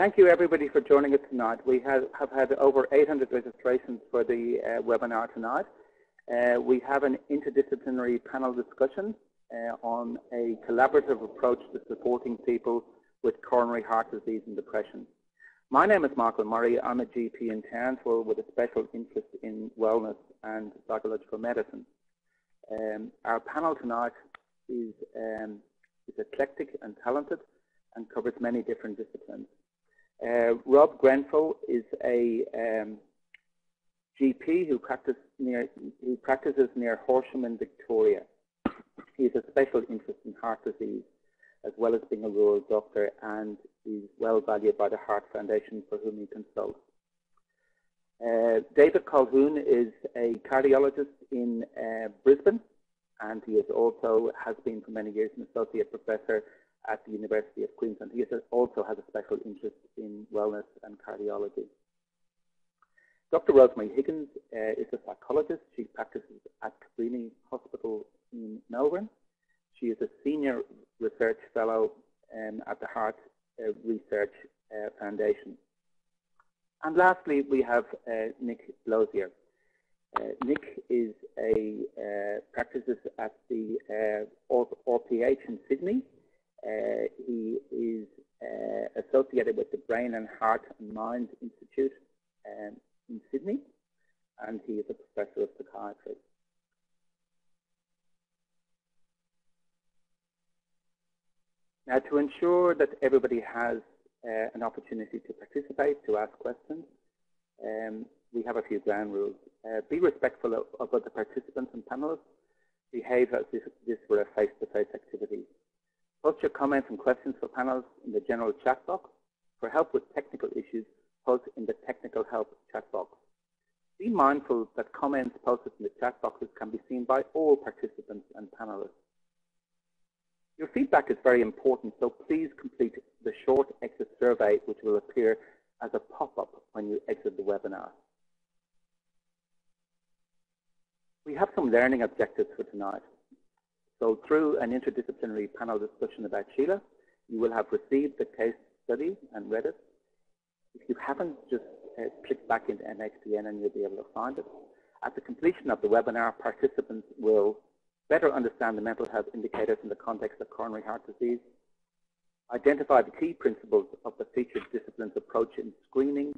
thank you everybody for joining us tonight. We have, have had over 800 registrations for the uh, webinar tonight. Uh, we have an interdisciplinary panel discussion uh, on a collaborative approach to supporting people with coronary heart disease and depression. My name is Michael Murray. I'm a GP in Townsville with a special interest in wellness and psychological medicine. Um, our panel tonight is, um, is eclectic and talented and covers many different disciplines. Uh, Rob Grenfell is a um, GP who, near, who practices near Horsham in Victoria. He has a special interest in heart disease as well as being a rural doctor and is well valued by the Heart Foundation for whom he consults. Uh, David Colquhoun is a cardiologist in uh, Brisbane and he is also has been for many years an associate professor at the University of Queensland. He also has a special interest in wellness and cardiology. Dr. Rosemary Higgins uh, is a psychologist. She practices at Cabrini Hospital in Melbourne. She is a senior research fellow um, at the Heart uh, Research uh, Foundation. And lastly, we have uh, Nick Glozier. Uh, Nick is a uh, practices at the RPH in Sydney. He is associated with the Brain and Heart and Mind Institute um, in Sydney, and he is a professor of psychiatry. Now, to ensure that everybody has uh, an opportunity to participate, to ask questions, um, we have a few ground rules. Uh, be respectful of, of, other participants and panelists. Behave as if this were a face-to-face -face activity. Post your comments and questions for panels in the general chat box. For help with technical issues, post in the technical help chat box. Be mindful that comments posted in the chat boxes can be seen by all participants and panelists. Your feedback is very important, so please complete the short exit survey, which will appear as a pop-up when you exit the webinar. We have some learning objectives for tonight. So through an interdisciplinary panel discussion about Sheila, you will have received the case study and read it. If you haven't, just uh, click back into NXDN and you'll be able to find it. At the completion of the webinar, participants will better understand the mental health indicators in the context of coronary heart disease, identify the key principles of the featured disciplines approach in screening,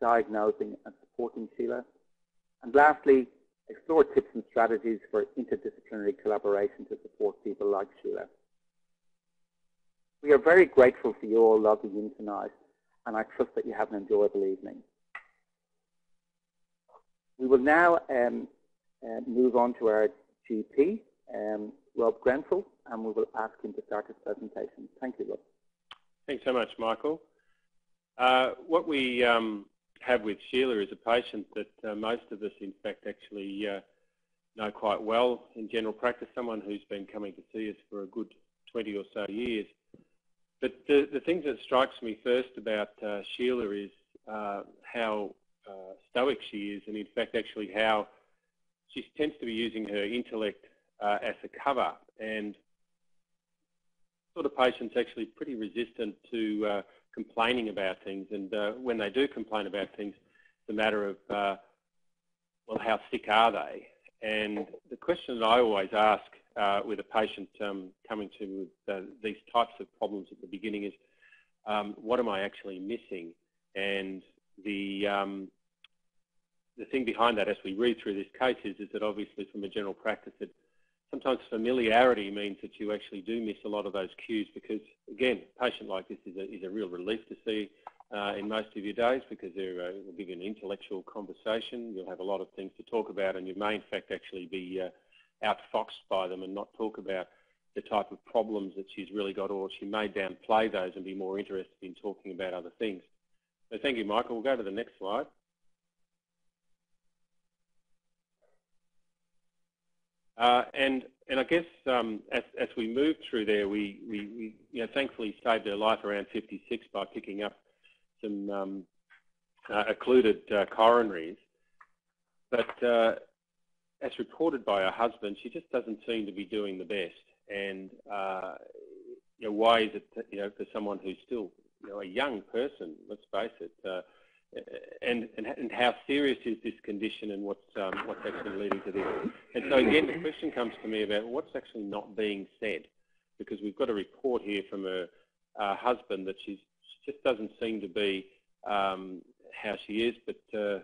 diagnosing and supporting Sheila, and lastly, explore tips and strategies for interdisciplinary collaboration to support people like Sheila. We are very grateful for you all logging in tonight, and I trust that you have an enjoyable evening. We will now um, uh, move on to our GP, um, Rob Grenfell, and we will ask him to start his presentation. Thank you, Rob. Thanks so much, Michael. Uh, what we um, have with Sheila is a patient that uh, most of us, in fact, actually uh, know quite well in general practice, someone who's been coming to see us for a good 20 or so years. But the, the thing that strikes me first about uh, Sheila is uh, how uh, stoic she is, and in fact, actually how she tends to be using her intellect uh, as a cover and sort of patients actually pretty resistant to complaining about things and uh, when they do complain about things it's a matter of uh, well how sick are they? And the question that I always ask uh, with a patient um, coming to me with uh, these types of problems at the beginning is um, what am I actually missing? And the um, the thing behind that as we read through this case is, is that obviously from a general practice that sometimes familiarity means that you actually do miss a lot of those cues because, again, a patient like this is a, is a real relief to see uh, in most of your days because they're, uh, will give you an intellectual conversation. You'll have a lot of things to talk about and you may, in fact, actually be uh, outfoxed by them and not talk about the type of problems that she's really got or she may downplay those and be more interested in talking about other things. So thank you, Michael. We'll go to the next slide. Uh, and and I guess um, as as we moved through there, we we, we you know thankfully saved her life around 56 by picking up some um, uh, occluded uh, coronaries. But uh, as reported by her husband, she just doesn't seem to be doing the best. And uh, you know, why is it you know for someone who's still you know, a young person, let's face it, uh, and, and, and how serious is this condition and what's, um, what's actually leading to this. And so again, the question comes to me about what's actually not being said, because we've got a report here from her, a husband that she just doesn't seem to be um, how she is, but uh,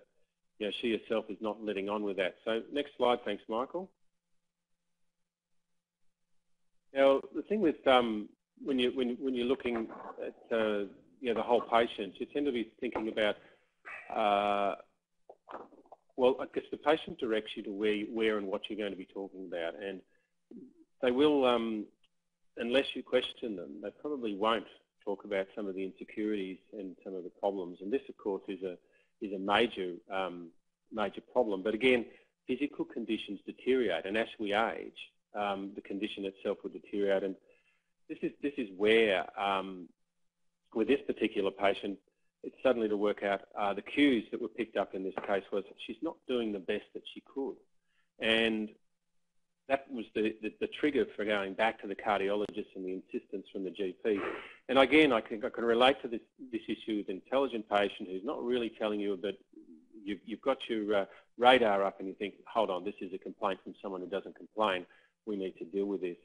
you know, she herself is not letting on with that. So next slide, thanks, Michael. Now, the thing with um, when you when when you're looking at uh, you know the whole patient, you tend to be thinking about uh, well, I guess the patient directs you to where where and what you're going to be talking about, and they will um, unless you question them, they probably won't talk about some of the insecurities and some of the problems. And this, of course, is a is a major um, major problem. But again, physical conditions deteriorate, and as we age, um, the condition itself will deteriorate. And this is this is where um, with this particular patient, it's suddenly to work out uh, the cues that were picked up in this case was she's not doing the best that she could, and that was the, the, the, trigger for going back to the cardiologist and the insistence from the GP. And again, I can, I can relate to this, this issue with intelligent patient who's not really telling you, but you've, you've got your uh, radar up and you think, hold on, this is a complaint from someone who doesn't complain. We need to deal with this.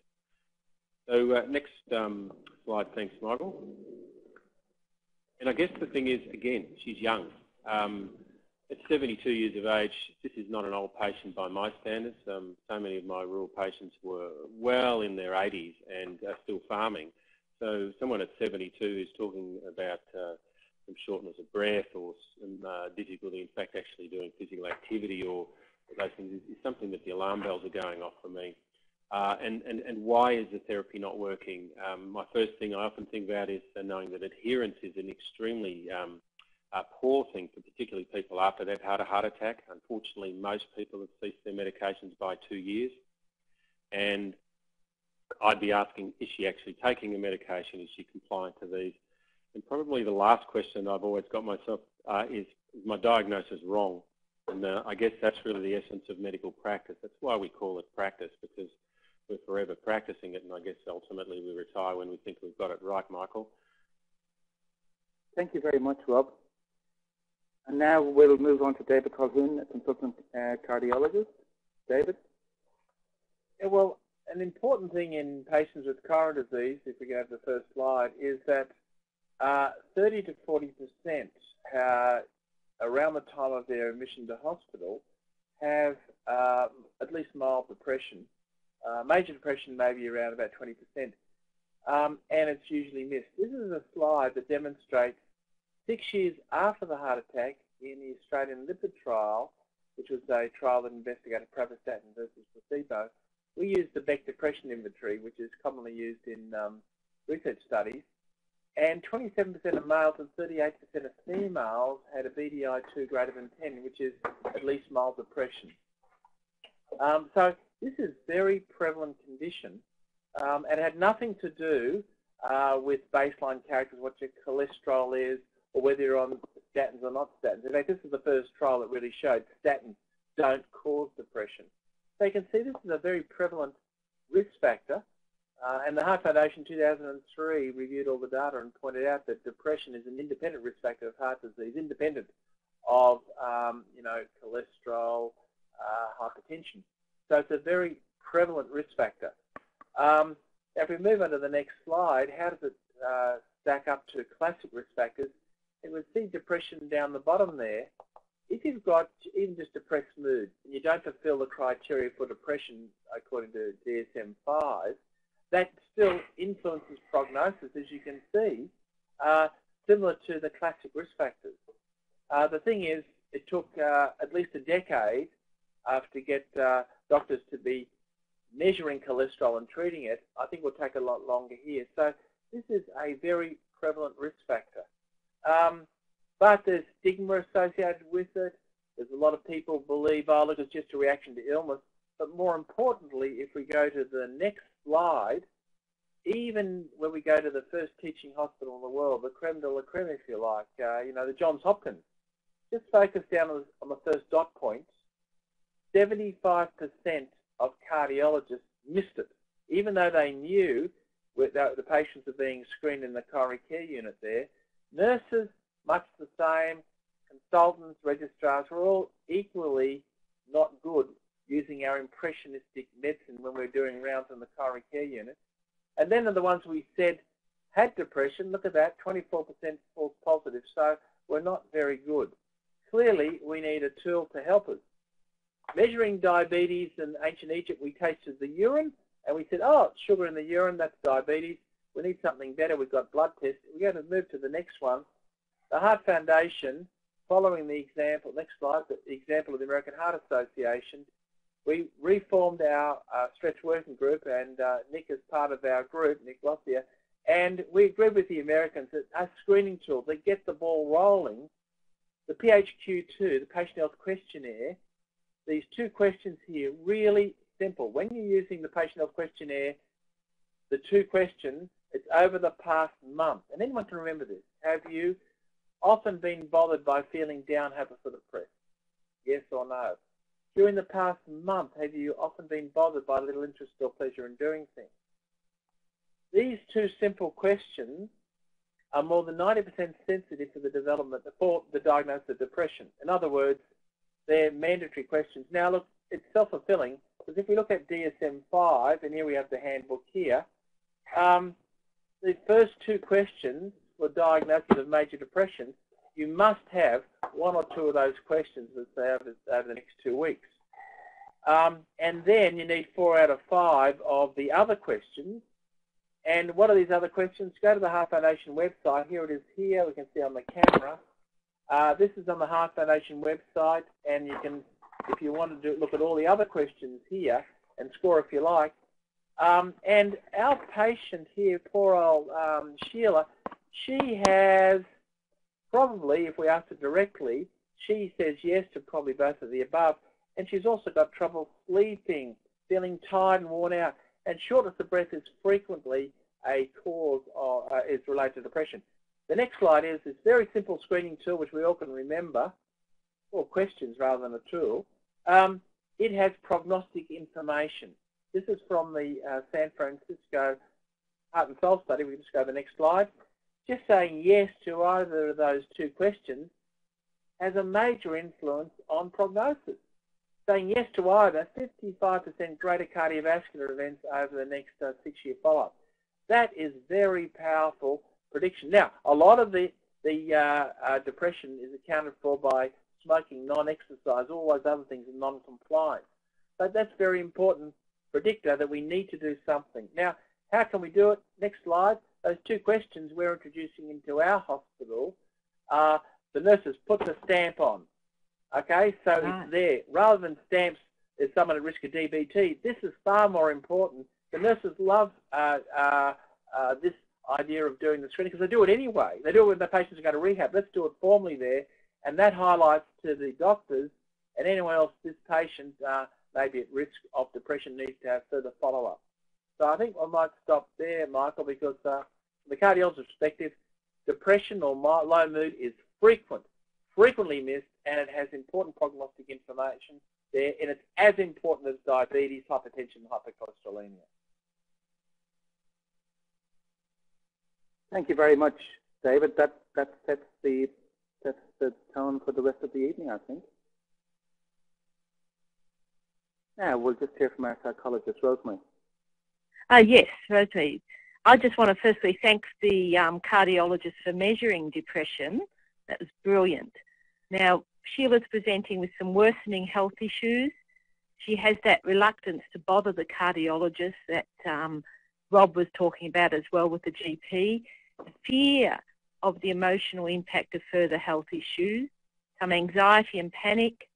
So uh, next um, slide, thanks, Michael. And I guess the thing is, again, she's young. Um, at 72 years of age, this is not an old patient by my standards. Um, so many of my rural patients were well in their 80s and are still farming. So someone at 72 is talking about uh, some shortness of breath or some uh, difficulty, in fact, actually doing physical activity or those things is, something that the alarm bells are going off for me. Uh, and, and, and why is the therapy not working? Um, my first thing I often think about is knowing that adherence is an extremely um, a poor thing for particularly people after they've had a heart attack. Unfortunately, most people have ceased their medications by two years. And I'd be asking, is she actually taking a medication? Is she compliant to these? And probably the last question I've always got myself uh, is, is my diagnosis wrong? And uh, I guess that's really the essence of medical practice. That's why we call it practice, because we're forever practicing it, and I guess ultimately we retire when we think we've got it right, Michael. Thank you very much, Rob. And now we'll move on to David Colquhoun, a consultant uh, cardiologist. David? Yeah, well, an important thing in patients with coronary disease, if we go to the first slide, is that uh, 30 to 40 percent uh, around the time of their admission to hospital have uh, at least mild depression. Uh, major depression may be around about 20 percent, um, and it's usually missed. This is a slide that demonstrates Six years after the heart attack in the Australian lipid trial, which was a trial that investigated pravastatin versus placebo, we used the Beck Depression Inventory, which is commonly used in um, research studies, and 27% of males and 38% of females had a BDI2 greater than 10, which is at least mild depression. Um, so this is a very prevalent condition, um, and had nothing to do uh, with baseline characters, what your cholesterol is, or whether you're on statins or not statins. In fact, this is the first trial that really showed statins don't cause depression. So you can see this is a very prevalent risk factor. Uh, and the Heart Foundation 2003 reviewed all the data and pointed out that depression is an independent risk factor of heart disease, independent of um, you know cholesterol, uh, hypertension. So it's a very prevalent risk factor. Um, if we move on to the next slide, how does it uh, stack up to classic risk factors? and we see depression down the bottom there. If you've got even just depressed mood and you don't fulfill the criteria for depression according to DSM-5, that still influences prognosis, as you can see, uh, similar to the classic risk factors. Uh, the thing is, it took uh, at least a decade uh, to get uh, doctors to be measuring cholesterol and treating it. I think will take a lot longer here. So this is a very prevalent risk factor. Um, but there's stigma associated with it. There's a lot of people believe, oh, look, it's just a reaction to illness. But more importantly, if we go to the next slide, even when we go to the first teaching hospital in the world, the creme de la creme, if you like, uh, you know, the Johns Hopkins, just focus down on the, first dot points. 75% of cardiologists missed it, even though they knew uh, the patients are being screened in the coronary care unit there, Nurses, much the same. Consultants, registrars, we're all equally not good using our impressionistic medicine when we're doing rounds in the coronary care unit. And then the ones we said had depression, look at that, 24% false positive, so we're not very good. Clearly, we need a tool to help us. Measuring diabetes in ancient Egypt, we tasted the urine, and we said, oh, sugar in the urine, that's diabetes. We need something better. We've got blood tests. We're going to move to the next one. The Heart Foundation, following the example, next slide, the example of the American Heart Association, we reformed our uh, stretch working group, and uh, Nick is part of our group, Nick Glozier, and we agreed with the Americans that a screening tool that gets the ball rolling, the PHQ-2, the Patient Health Questionnaire, these two questions here, really simple. When you're using the Patient Health Questionnaire, the two questions, it's over the past month. And anyone can remember this. Have you often been bothered by feeling down, hopeless, or depressed? Yes or no? During the past month, have you often been bothered by little interest or pleasure in doing things? These two simple questions are more than 90% sensitive to the development for the diagnosis of depression. In other words, they're mandatory questions. Now, look, it's self-fulfilling because if we look at DSM-5, and here we have the handbook here, um, the first two questions for diagnosis of major depression you must have one or two of those questions let's say over, over the next two weeks. Um, and then you need four out of five of the other questions. And what are these other questions? Go to the Heart Foundation website. Here it is here. We can see on the camera. Uh, this is on the Heart Foundation website. And you can, if you want to do, look at all the other questions here and score if you like. Um, and our patient here, poor old um, Sheila, she has Probably, if we ask her directly, she says yes to probably both of the above. And she's also got trouble sleeping, feeling tired and worn out. And shortness of breath is frequently a cause of, uh, is related to depression. The next slide is this very simple screening tool, which we all can remember, or questions rather than a tool. Um, it has prognostic information. This is from the uh, San Francisco Heart and Soul study. We can just go to the next slide. Just saying yes to either of those two questions has a major influence on prognosis. Saying yes to either, 55% greater cardiovascular events over the next uh, six-year follow-up. That is very powerful prediction. Now, a lot of the, the uh, uh, depression is accounted for by smoking, non-exercise, all those other things, and non-compliance. But that's very important predictor that we need to do something. Now, how can we do it? Next slide those two questions we're introducing into our hospital, uh, the nurses put the stamp on. Okay, so right. it's there. Rather than stamps as someone at risk of DVT, this is far more important. The nurses love uh, uh, uh, this idea of doing the screening because they do it anyway. They do it when the patients are going to rehab. Let's do it formally there. And that highlights to the doctors and anyone else this patient uh, may be at risk of depression needs to have further follow-up. So I think I might stop there, Michael, because uh, from the cardiologist perspective, depression or low mood is frequent, frequently missed, and it has important prognostic information there, and it's as important as diabetes, hypertension, and hypercholesterolemia. Thank you very much, David. That that sets the sets the tone for the rest of the evening, I think. Now we'll just hear from our psychologist, Rosemary. Uh, yes, Rosie. I just want to firstly thank the um, cardiologist for measuring depression. That was brilliant. Now, Sheila's presenting with some worsening health issues. She has that reluctance to bother the cardiologist that um, Rob was talking about as well with the GP, fear of the emotional impact of further health issues, some anxiety and panic,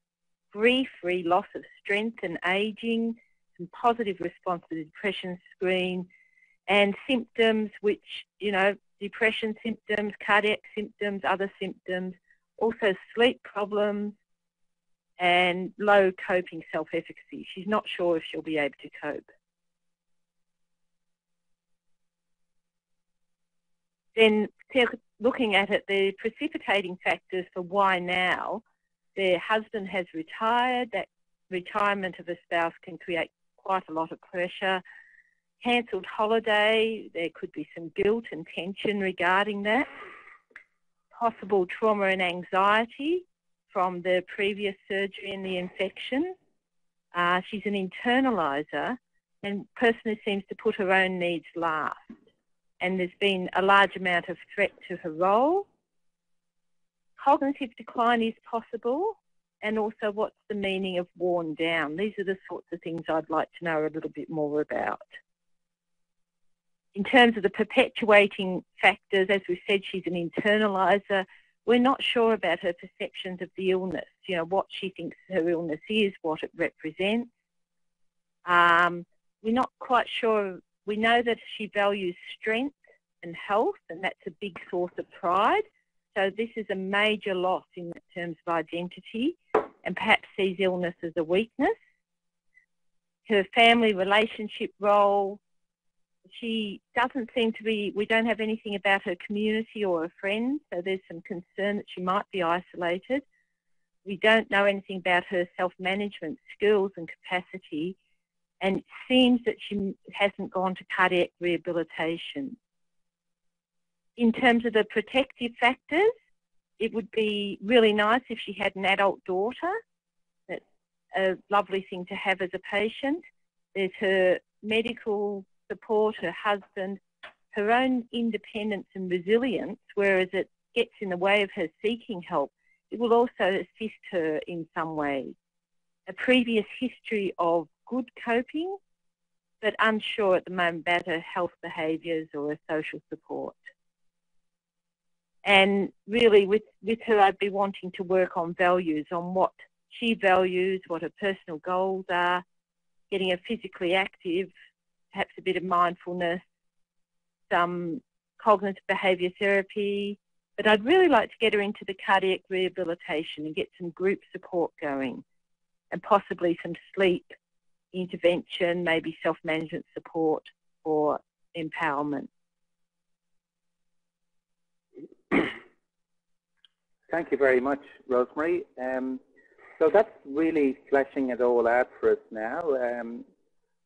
grief, free loss of strength and ageing, some positive response to the depression screen and symptoms which, you know, depression symptoms, cardiac symptoms, other symptoms, also sleep problems and low coping self-efficacy. She's not sure if she'll be able to cope. Then looking at it, the precipitating factors for why now, their husband has retired, that retirement of a spouse can create quite a lot of pressure. Cancelled holiday, there could be some guilt and tension regarding that. possible trauma and anxiety from the previous surgery and the infection. Uh, she's an internaliser and person who seems to put her own needs last. And there's been a large amount of threat to her role. Cognitive decline is possible and also what's the meaning of worn down. These are the sorts of things I'd like to know a little bit more about. In terms of the perpetuating factors, as we said, she's an internaliser. We're not sure about her perceptions of the illness, you know, what she thinks her illness is, what it represents. Um, we're not quite sure. We know that she values strength and health, and that's a big source of pride. So this is a major loss in terms of identity and perhaps sees illness as a weakness. Her family relationship role, she doesn't seem to be, we don't have anything about her community or her friends, so there's some concern that she might be isolated. We don't know anything about her self-management skills and capacity, and it seems that she hasn't gone to cardiac rehabilitation. In terms of the protective factors, it would be really nice if she had an adult daughter. That's a lovely thing to have as a patient. There's her medical support, her husband, her own independence and resilience, whereas it gets in the way of her seeking help, it will also assist her in some way. A previous history of good coping, but unsure at the moment about her health behaviours or her social support. And really, with, with her, I'd be wanting to work on values, on what she values, what her personal goals are, getting her physically active, perhaps a bit of mindfulness, some cognitive behaviour therapy. But I'd really like to get her into the cardiac rehabilitation and get some group support going and possibly some sleep intervention, maybe self-management support or empowerment. Thank you very much, Rosemary. Um, so that's really fleshing it all out for us now. Um,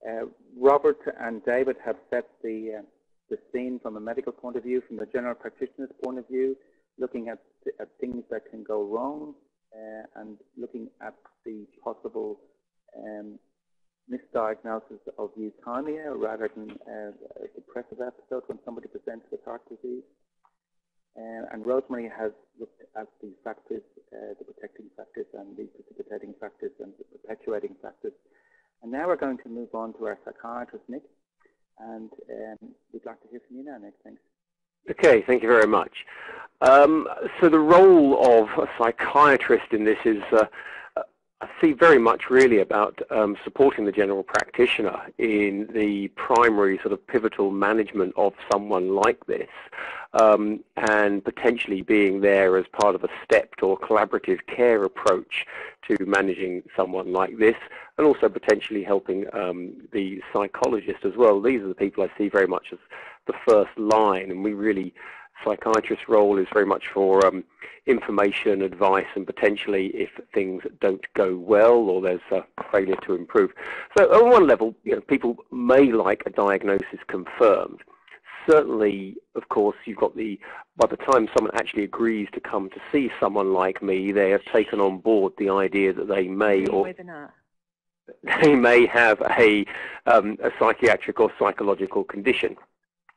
uh, Robert and David have set the, uh, the scene from a medical point of view, from the general practitioner's point of view, looking at, at things that can go wrong uh, and looking at the possible um, misdiagnosis of euthymia rather than a depressive episode when somebody presents with heart disease. Uh, and Rosemary has looked at the factors, uh, the protecting factors and the precipitating factors and the perpetuating factors. And now we're going to move on to our psychiatrist, Nick. And um, we'd like to hear from you now, Nick. Thanks. Okay, thank you very much. Um, so the role of a psychiatrist in this is uh, I see very much really about um, supporting the general practitioner in the primary sort of pivotal management of someone like this um, and potentially being there as part of a stepped or collaborative care approach to managing someone like this and also potentially helping um, the psychologist as well. These are the people I see very much as the first line and we really psychiatrist's role is very much for um, information, advice, and potentially if things don't go well or there's a failure to improve. So on one level, you know, people may like a diagnosis confirmed. Certainly, of course, you've got the, by the time someone actually agrees to come to see someone like me, they have taken on board the idea that they may or webinar. they may have a, um, a psychiatric or psychological condition.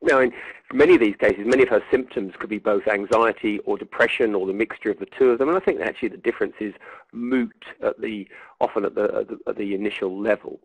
Now, in many of these cases, many of her symptoms could be both anxiety or depression or the mixture of the two of them. And I think actually the difference is moot at the often at the, at the, at the initial level.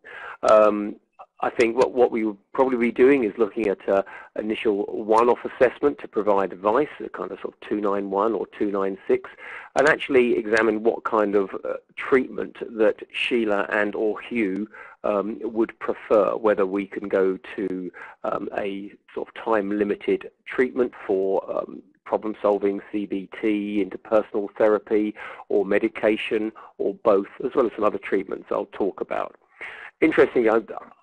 Um, I think what, what we would probably be doing is looking at an initial one-off assessment to provide advice, a kind of sort of 291 or 296, and actually examine what kind of uh, treatment that Sheila and or Hugh um, would prefer, whether we can go to um, a sort of time-limited treatment for um, problem-solving, CBT, interpersonal therapy, or medication, or both, as well as some other treatments I'll talk about. Interestingly,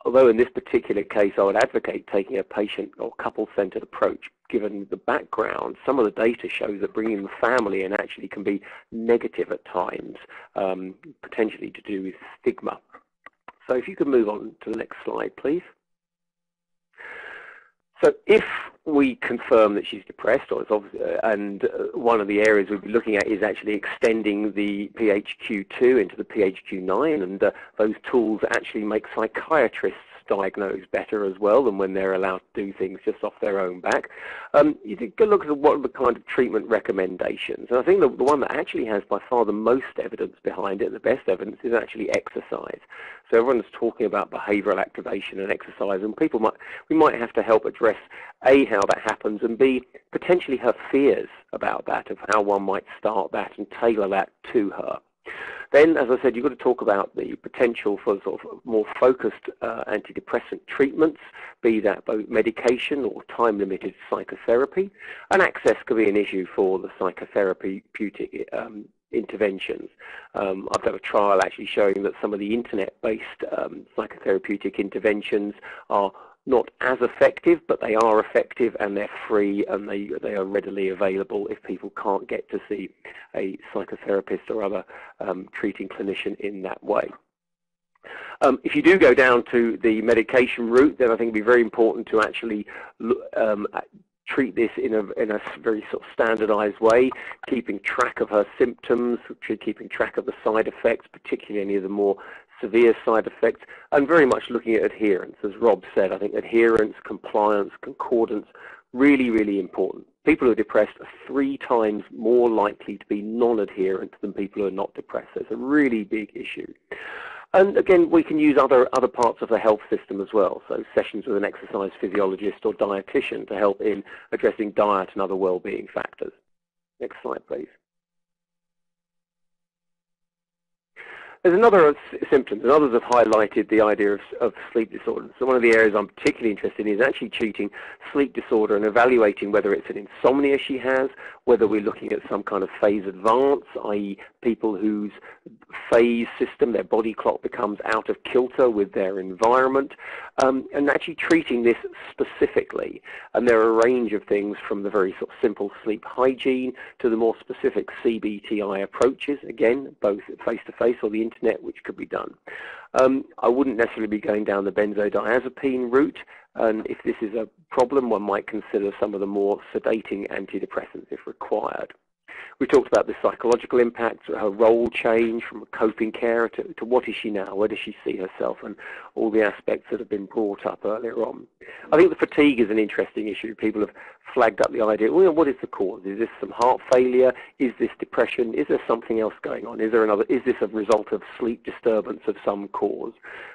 although in this particular case I would advocate taking a patient or couple-centered approach, given the background, some of the data shows that bringing the family in actually can be negative at times, um, potentially to do with stigma. So if you could move on to the next slide, please. So if we confirm that she's depressed, or it's obvious, uh, and uh, one of the areas we'll be looking at is actually extending the PHQ-2 into the PHQ-9, and uh, those tools actually make psychiatrists diagnose better as well than when they're allowed to do things just off their own back. Um, you can look at what are the kind of treatment recommendations. And I think the, the one that actually has by far the most evidence behind it, the best evidence, is actually exercise. So everyone's talking about behavioural activation and exercise, and people might we might have to help address a how that happens, and b potentially her fears about that of how one might start that and tailor that to her. Then, as I said, you've got to talk about the potential for sort of more focused uh, antidepressant treatments, be that both medication or time-limited psychotherapy. And access could be an issue for the psychotherapeutic um, interventions. Um, I've done a trial actually showing that some of the internet-based um, psychotherapeutic interventions are not as effective, but they are effective and they're free and they, they are readily available if people can't get to see a psychotherapist or other um, treating clinician in that way. Um, if you do go down to the medication route, then I think it would be very important to actually um, treat this in a, in a very sort of standardized way, keeping track of her symptoms, keeping track of the side effects, particularly any of the more severe side effects, and very much looking at adherence. As Rob said, I think adherence, compliance, concordance, really, really important. People who are depressed are three times more likely to be non-adherent than people who are not depressed. It's a really big issue. And again, we can use other, other parts of the health system as well, so sessions with an exercise physiologist or dietitian to help in addressing diet and other well-being factors. Next slide, please. There's another of symptoms, and others have highlighted the idea of, of, sleep disorders. So one of the areas I'm particularly interested in is actually treating sleep disorder and evaluating whether it's an insomnia she has, whether we're looking at some kind of phase advance, i.e. people whose phase system, their body clock becomes out of kilter with their environment, um, and actually treating this specifically. And there are a range of things from the very sort of simple sleep hygiene to the more specific CBTI approaches, again, both face-to-face -face or the internet, which could be done. Um, I wouldn't necessarily be going down the benzodiazepine route, and if this is a problem, one might consider some of the more sedating antidepressants if required. We talked about the psychological impact, her role change from a coping carer to, to what is she now, where does she see herself, and all the aspects that have been brought up earlier on. I think the fatigue is an interesting issue. People have flagged up the idea, well, what is the cause? Is this some heart failure? Is this depression? Is there something else going on? Is there another? Is this a result of sleep disturbance of some cause?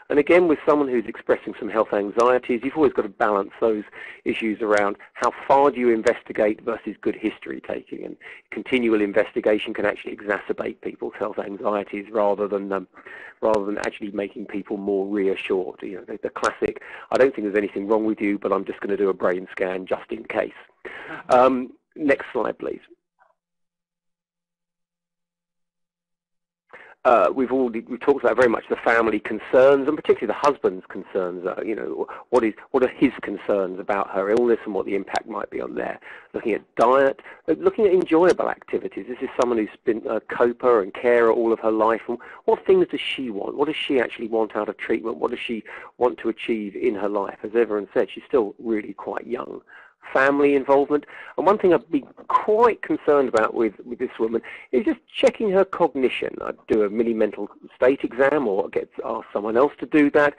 And again, with someone who's expressing some health anxieties, you've always got to balance those issues around how far do you investigate versus good history taking. And continual investigation can actually exacerbate people's health anxieties rather than um, rather than actually making people more reassured. You know, the, the classic, I don't think there's anything wrong with you, but I'm just going to do a brain scan just in case. Um, next slide, please. Uh, we've already we talked about very much the family concerns and particularly the husband's concerns. Uh, you know, what is what are his concerns about her illness and what the impact might be on there. Looking at diet, uh, looking at enjoyable activities. This is someone who's been a coper and carer all of her life. And what things does she want? What does she actually want out of treatment? What does she want to achieve in her life? As everyone said, she's still really quite young family involvement. And one thing I'd be quite concerned about with, with this woman is just checking her cognition. I'd do a mini mental state exam or get ask someone else to do that,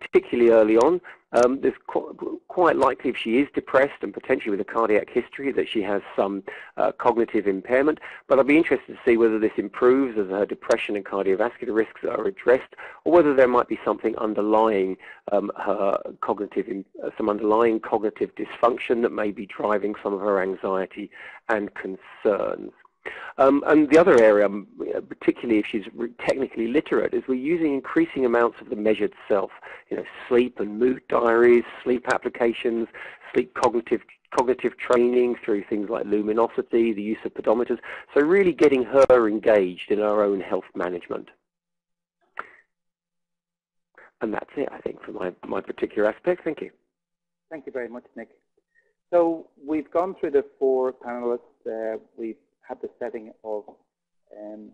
particularly early on. Um, there's qu quite likely if she is depressed and potentially with a cardiac history that she has some uh, cognitive impairment. But I'd be interested to see whether this improves as her depression and cardiovascular risks are addressed, or whether there might be something underlying um, her cognitive, some underlying cognitive dysfunction that may be driving some of her anxiety and concerns. Um, and the other area, um, particularly if she's technically literate, is we're using increasing amounts of the measured self. You know, sleep and mood diaries, sleep applications, sleep cognitive cognitive training through things like Lumosity, the use of pedometers. So really getting her engaged in our own health management. And that's it, I think, for my, my particular aspect. Thank you. Thank you very much, Nick. So we've gone through the four panelists. Uh, we've had the setting of um,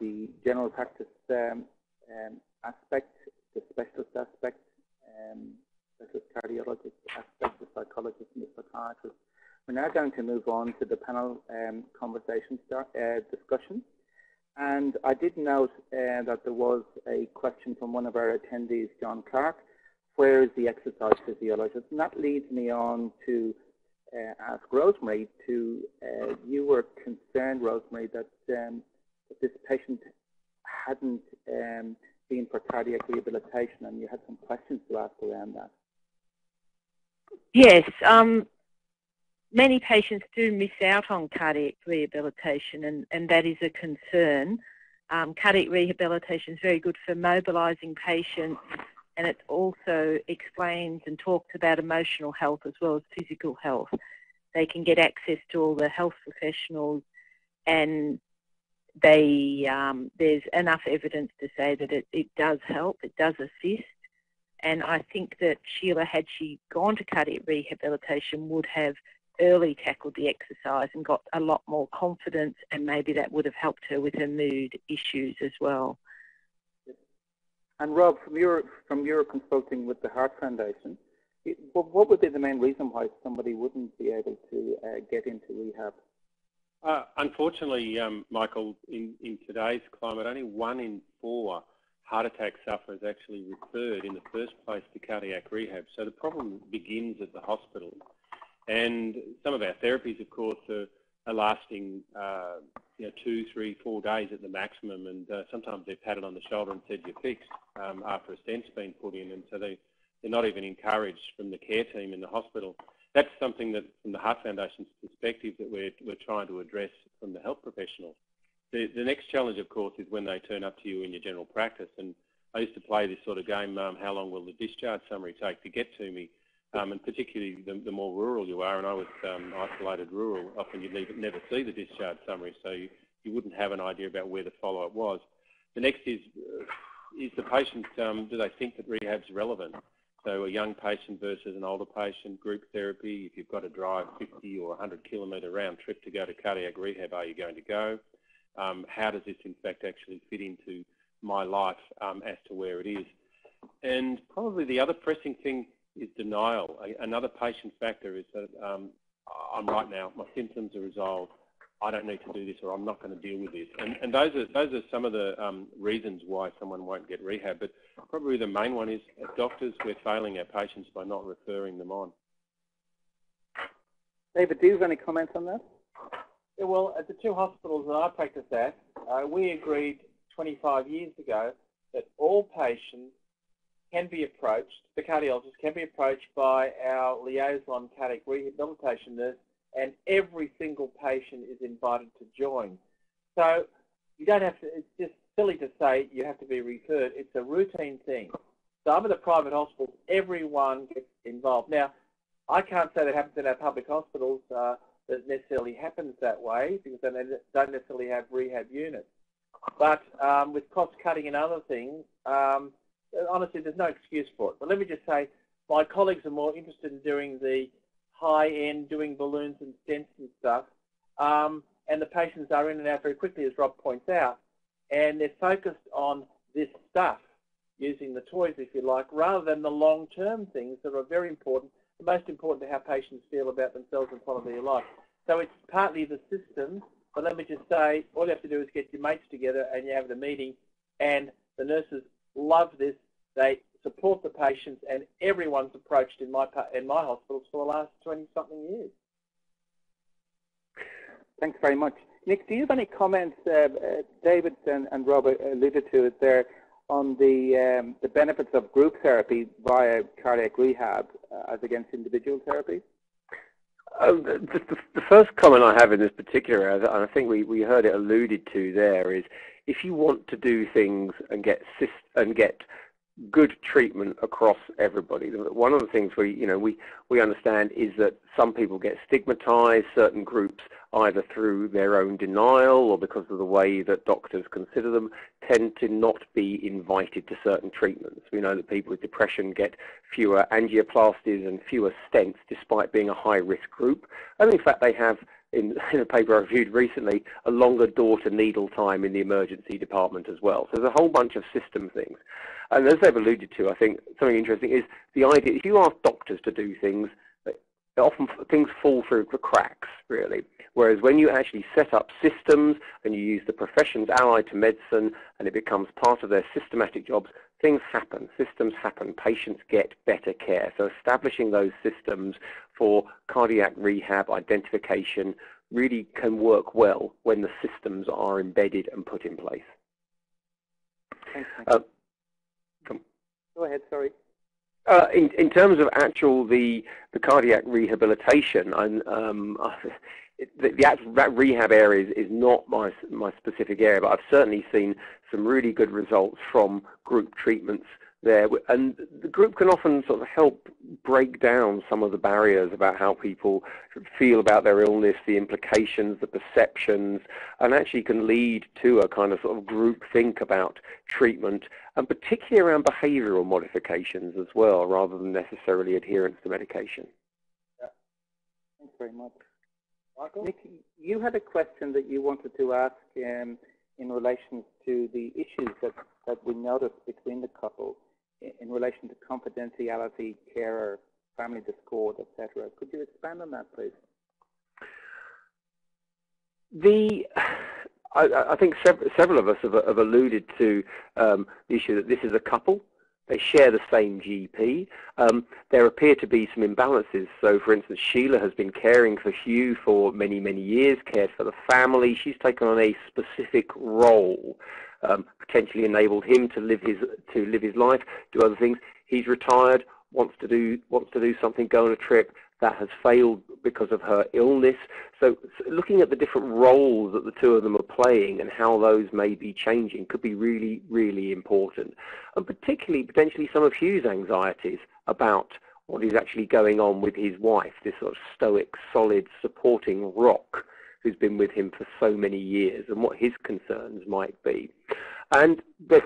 the general practice um, um, aspect, the specialist aspect, um, specialist cardiologist aspect, the psychologist arthritis. We're now going to move on to the panel um, conversation start, uh, discussion. And I did note uh, that there was a question from one of our attendees, John Clark, where is the exercise physiologist? And that leads me on to ask Rosemary to, uh, you were concerned, Rosemary, that, um, that this patient hadn't um, been for cardiac rehabilitation and you had some questions to ask around that. Yes, um, many patients do miss out on cardiac rehabilitation and, and that is a concern. Um, cardiac rehabilitation is very good for mobilising patients and it also explains and talks about emotional health as well as physical health. They can get access to all the health professionals and they, um, there's enough evidence to say that it, it does help, it does assist. And I think that Sheila, had she gone to cardiac rehabilitation, would have early tackled the exercise and got a lot more confidence and maybe that would have helped her with her mood issues as well. And Rob, from your, from your consulting with the Heart Foundation, what would be the main reason why somebody wouldn't be able to uh, get into rehab? Uh, unfortunately, um, Michael, in, in today's climate, only one in four heart attack sufferers actually referred in the first place to cardiac rehab. So the problem begins at the hospital. And some of our therapies, of course, are lasting uh, you know, two, three, four days at the maximum, and uh, sometimes they're patted on the shoulder and said you're fixed um, after a stent's been put in, and so they, they're not even encouraged from the care team in the hospital. That's something that, from the Heart Foundation's perspective, that we're, we're trying to address from the health professionals. The, the next challenge, of course, is when they turn up to you in your general practice, and I used to play this sort of game, um, how long will the discharge summary take to get to me? Um, and particularly the, the, more rural you are, and I was um, isolated rural, often you'd never, never see the discharge summary, so you, you wouldn't have an idea about where the follow-up was. The next is, uh, is the patient, um, do they think that rehab's relevant? So a young patient versus an older patient, group therapy, if you've got to drive 50 or 100 kilometre round trip to go to cardiac rehab, are you going to go? Um, how does this in fact actually fit into my life um, as to where it is? And probably the other pressing thing is denial. Another patient factor is that um, I'm right now, my symptoms are resolved, I don't need to do this or I'm not going to deal with this. And, and those, are, those are some of the um, reasons why someone won't get rehab. But probably the main one is doctors, we're failing our patients by not referring them on. David, do you have any comments on that? Yeah, well, at the two hospitals that I practice at, uh, we agreed 25 years ago that all patients can be approached, the cardiologist can be approached by our liaison cardiac rehabilitation nurse and every single patient is invited to join. So you don't have to, it's just silly to say you have to be referred. It's a routine thing. Some of the private hospitals, everyone gets involved. Now, I can't say that happens in our public hospitals uh, that necessarily happens that way because they don't necessarily have rehab units. But um, with cost cutting and other things, um, honestly, there's no excuse for it. But let me just say, my colleagues are more interested in doing the high-end, doing balloons and stents and stuff, um, and the patients are in and out very quickly, as Rob points out, and they're focused on this stuff, using the toys, if you like, rather than the long-term things that are very important, the most important to how patients feel about themselves and quality of life. So it's partly the system, but let me just say, all you have to do is get your mates together and you have the meeting, and the nurses love this. They support the patients, and everyone's approached in my in my hospitals for the last 20 something years. Thanks very much. Nick, do you have any comments? Uh, uh, David and, and Robert alluded to it there on the um, the benefits of group therapy via cardiac rehab uh, as against individual therapy. Uh, the, the, the, first comment I have in this particular, and I think we, we heard it alluded to there, is if you want to do things and get and get good treatment across everybody. One of the things we, you know, we, we understand is that some people get stigmatized, certain groups, either through their own denial or because of the way that doctors consider them, tend to not be invited to certain treatments. We know that people with depression get fewer angioplasties and fewer stents despite being a high-risk group. And in fact, they have in, in, a paper I reviewed recently, a longer door-to-needle time in the emergency department as well. So there's a whole bunch of system things. And as they've alluded to, I think something interesting is the idea, if you ask doctors to do things, often things fall through the cracks, really. Whereas when you actually set up systems and you use the professions allied to medicine and it becomes part of their systematic jobs, things happen, systems happen, patients get better care. So establishing those systems for cardiac rehab identification really can work well when the systems are embedded and put in place. Thanks, uh, Go ahead, sorry. Uh, in, in terms of actual the the cardiac rehabilitation, um, the, the actual rehab area is, is, not my my specific area, but I've certainly seen some really good results from group treatments there. And the group can often sort of help break down some of the barriers about how people feel about their illness, the implications, the perceptions, and actually can lead to a kind of sort of group think about treatment, and particularly around behavioural modifications as well, rather than necessarily adherence to medication. Yeah. Thanks very much. Michael? Nick, you had a question that you wanted to ask um, in relation to the issues that, that we noticed between the couple in relation to confidentiality, care, family discord, etc. Could you expand on that, please? The I, I think several, several of us have, have alluded to um, the issue that this is a couple. They share the same GP. Um, there appear to be some imbalances. So, for instance, Sheila has been caring for Hugh for many, many years, cared for the family. She's taken on a specific role um, potentially enabled him to live his to live his life, do other things. He's retired, wants to do wants to do something, go on a trip. That has failed because of her illness. So, so looking at the different roles that the two of them are playing and how those may be changing could be really, really important. And particularly, potentially, some of Hugh's anxieties about what is actually going on with his wife, this sort of stoic, solid, supporting rock who's been with him for so many years and what his concerns might be. And that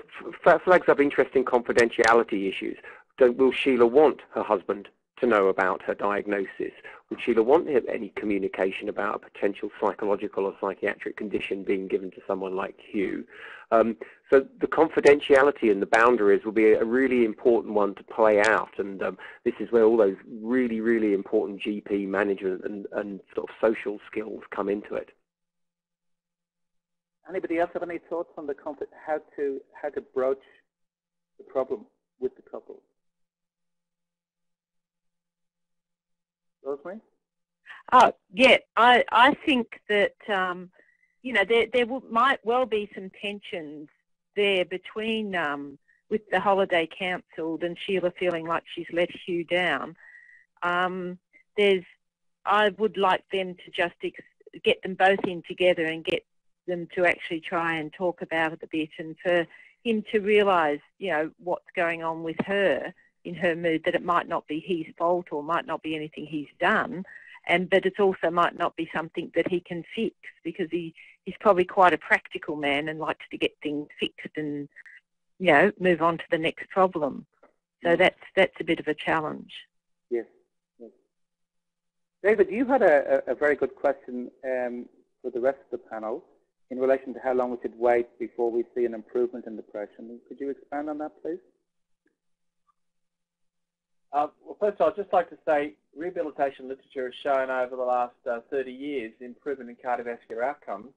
flags up interesting confidentiality issues. Don't, will Sheila want her husband to know about her diagnosis? Would Sheila want any communication about a potential psychological or psychiatric condition being given to someone like Hugh? Um, so the confidentiality and the boundaries will be a really important one to play out, and um, this is where all those really, really important GP management and, and sort of social skills come into it. Anybody else have any thoughts on the how to how to broach the problem with the couple? Rosemary? Oh, yeah, I, I think that, um, you know, there, there might well be some tensions there between, um, with the holiday cancelled and Sheila feeling like she's let Hugh down. Um, there's, I would like them to just get them both in together and get them to actually try and talk about it a bit and for him to realise, you know, what's going on with her in her mood, that it might not be his fault or might not be anything he's done, and but it also might not be something that he can fix because he, he's probably quite a practical man and likes to get things fixed and, you know, move on to the next problem. So mm. that's that's a bit of a challenge. Yes. yes. David, you had a, a very good question um, for the rest of the panel in relation to how long we should wait before we see an improvement in depression. Could you expand on that, please? Uh, well, first of all, I'd just like to say rehabilitation literature has shown over the last uh, 30 years improvement in cardiovascular outcomes.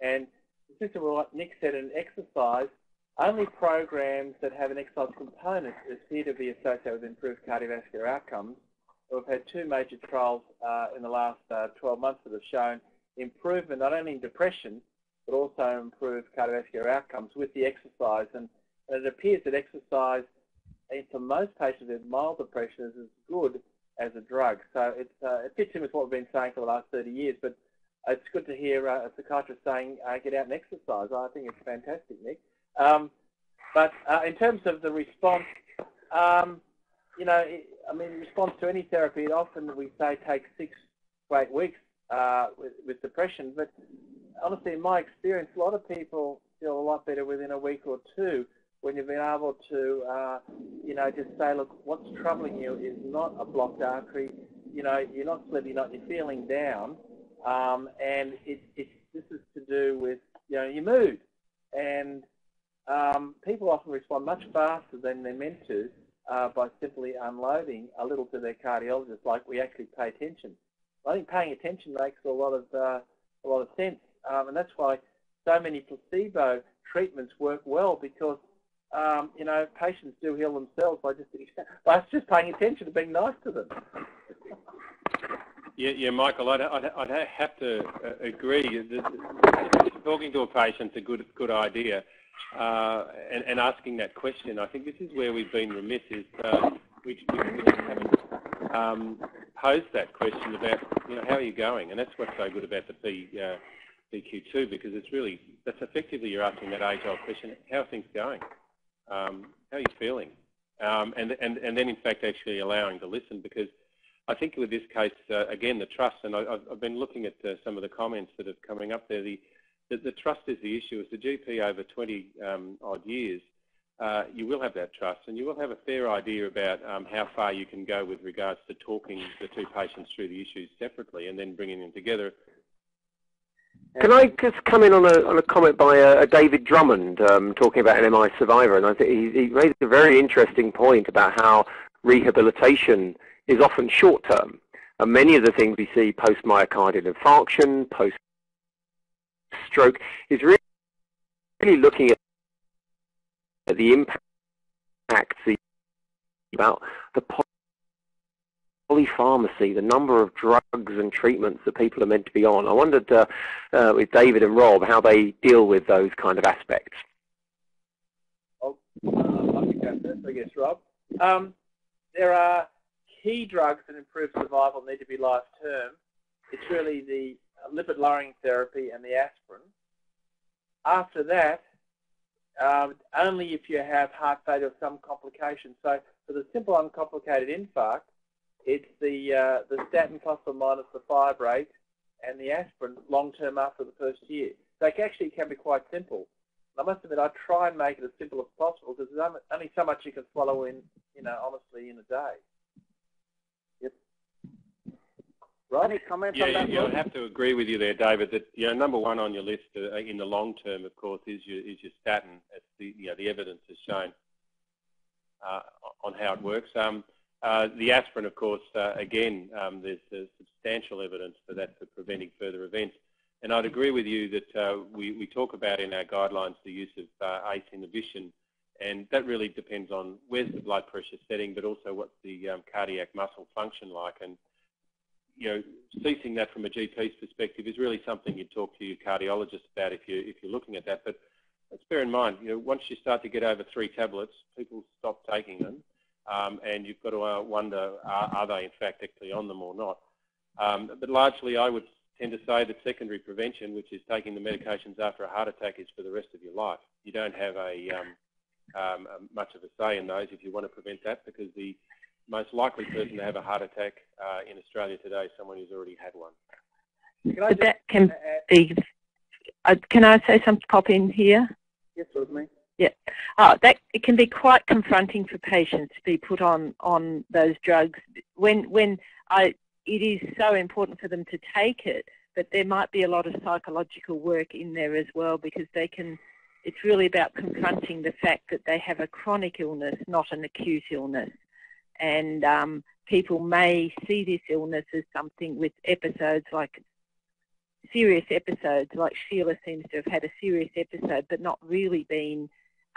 And consistent with what Nick said in exercise, only programs that have an exercise component appear to be associated with improved cardiovascular outcomes. We've had two major trials uh, in the last uh, 12 months that have shown improvement not only in depression, but also improved cardiovascular outcomes with the exercise. And, and it appears that exercise, for most patients with mild depression, is as good as a drug. So it's, uh, it fits in with what we've been saying for the last 30 years. But it's good to hear uh, a psychiatrist saying, uh, get out and exercise. I think it's fantastic, Nick. Um, but uh, in terms of the response, um, you know, I mean, response to any therapy, it often we say takes six to eight weeks uh, with, with depression. But honestly, in my experience, a lot of people feel a lot better within a week or two when you've been able to, uh, you know, just say, look, what's troubling you is not a blocked artery. You know, you're not sleeping, not you're feeling down, um, and it, it, this is to do with, you know, your mood. And um, people often respond much faster than they're meant to. uh, by simply unloading a little to their cardiologist, like we actually pay attention. I think paying attention makes a lot of uh, a lot of sense, um, and that's why so many placebo treatments work well because um, you know patients do heal themselves by just by just paying attention and being nice to them. Yeah, yeah, Michael, I'd, I'd, I'd have to uh, agree. Talking to a patient's a good good idea, uh, and, and, asking that question. I think this is where we've been remiss. Is uh, we, we, haven't um, posed that question about you know how are you going, and that's what's so good about the P, uh, PQ2 because it's really that's effectively you're asking that age-old question: how are things going? Um, how are you feeling? Um, and and and then in fact actually allowing to listen because I think with this case, uh, again, the trust, and I, have been looking at uh, some of the comments that are coming up there. The, the, the trust is the issue. As the GP over 20 um, odd years, uh, you will have that trust, and you will have a fair idea about um, how far you can go with regards to talking the two patients through the issues separately, and then bringing them together. Can I just come in on a, on a comment by uh, David Drummond um, talking about an MI survivor? And I think he, he a very interesting point about how rehabilitation is often short term. And many of the things we see post myocardial infarction, post stroke, is really, really looking at the impact about the polypharmacy, the number of drugs and treatments that people are meant to be on. I wondered uh, uh, with David and Rob how they deal with those kind of aspects. Oh, uh, I think that's I guess, Rob. Um, there are key drugs that improve survival need to be life-term. It's really the lipid-lowering therapy and the aspirin. After that, um, only if you have heart failure or some complications. So for the simple uncomplicated infarct, it's the uh, the statin plus or minus the fibrate and the aspirin long-term after the first year. So it actually can be quite simple. I must admit, I try and make it as simple as possible because there's only so much you can swallow in, you know, honestly, in a day. Rob, any comments yeah, on that? Yeah, I have to agree with you there, David. That you know, number one on your list uh, in the long term, of course, is your is your statin. As the you know the evidence has shown uh, on how it works. Um, uh, the aspirin, of course, uh, again, um, there's, there's, substantial evidence for that for preventing further events. And I'd agree with you that uh, we, we talk about in our guidelines the use of uh, ACE inhibition, and that really depends on where's the blood pressure setting, but also what's the um, cardiac muscle function like. And you know, ceasing that from a GP's perspective is really something you'd talk to your cardiologist about if you if you're looking at that. But let's bear in mind, you know, once you start to get over three tablets, people stop taking them, um, and you've got to uh, wonder are, are, they in fact actually on them or not. Um, but largely, I would tend to say that secondary prevention, which is taking the medications after a heart attack, is for the rest of your life. You don't have a um, um much of a say in those if you want to prevent that because the most likely person to have a heart attack uh, in Australia today is someone who's already had one. Can but that can be. Uh, can I say something? Pop in here. Yes, certainly. Yeah. Oh, that it can be quite confronting for patients to be put on on those drugs when when I it is so important for them to take it, but there might be a lot of psychological work in there as well because they can. It's really about confronting the fact that they have a chronic illness, not an acute illness and um, people may see this illness as something with episodes like serious episodes, like Sheila seems to have had a serious episode, but not really been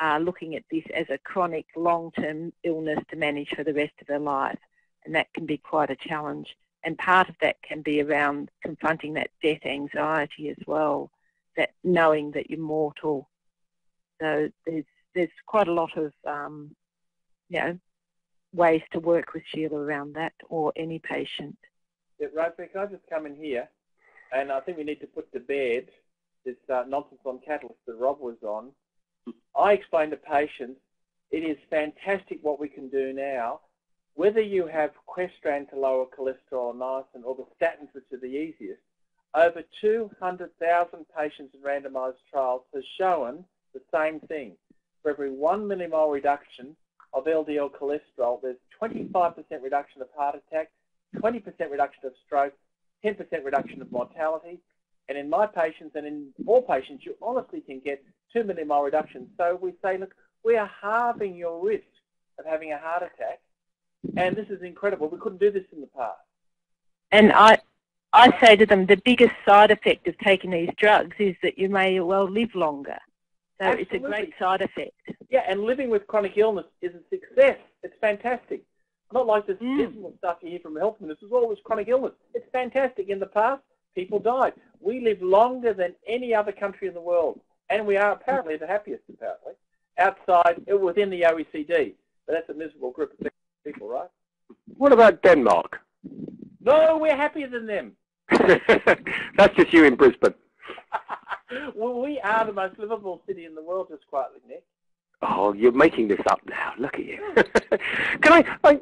uh, looking at this as a chronic long-term illness to manage for the rest of their life. And that can be quite a challenge. And part of that can be around confronting that death anxiety as well, that knowing that you're mortal. So there's there's quite a lot of um, you know ways to work with Sheila around that or any patient. Yeah, Rosemary, can I just come in here? And I think we need to put to bed this uh, nonsense on catalyst that Rob was on. I explain to patients it is fantastic what we can do now. Whether you have Questran to lower cholesterol or niacin or the statins, which are the easiest, over 200,000 patients in randomized trials has shown the same thing. For every one millimole reduction, of LDL cholesterol, there's 25% reduction of heart attack, 20% reduction of stroke, 10% reduction of mortality. And in my patients and in all patients, you honestly can get 2 millimole reduction. So we say, look, we are halving your risk of having a heart attack. And this is incredible. We couldn't do this in the past. And I, I say to them, the biggest side effect of taking these drugs is that you may well live longer. So Absolutely. it's a great side effect. Yeah, and living with chronic illness is a success. It's fantastic. Not like this mm. dismal stuff you hear from health ministers, all this chronic illness. It's fantastic. In the past, people died. We live longer than any other country in the world. And we are apparently the happiest, apparently, outside, uh, within the OECD. But that's a miserable group of people, right? What about Denmark? No, we're happier than them. that's just you in Brisbane. well, we are the most livable city in the world, just quietly, Nick. Oh, you're making this up now. Look at you. Can I, I uh,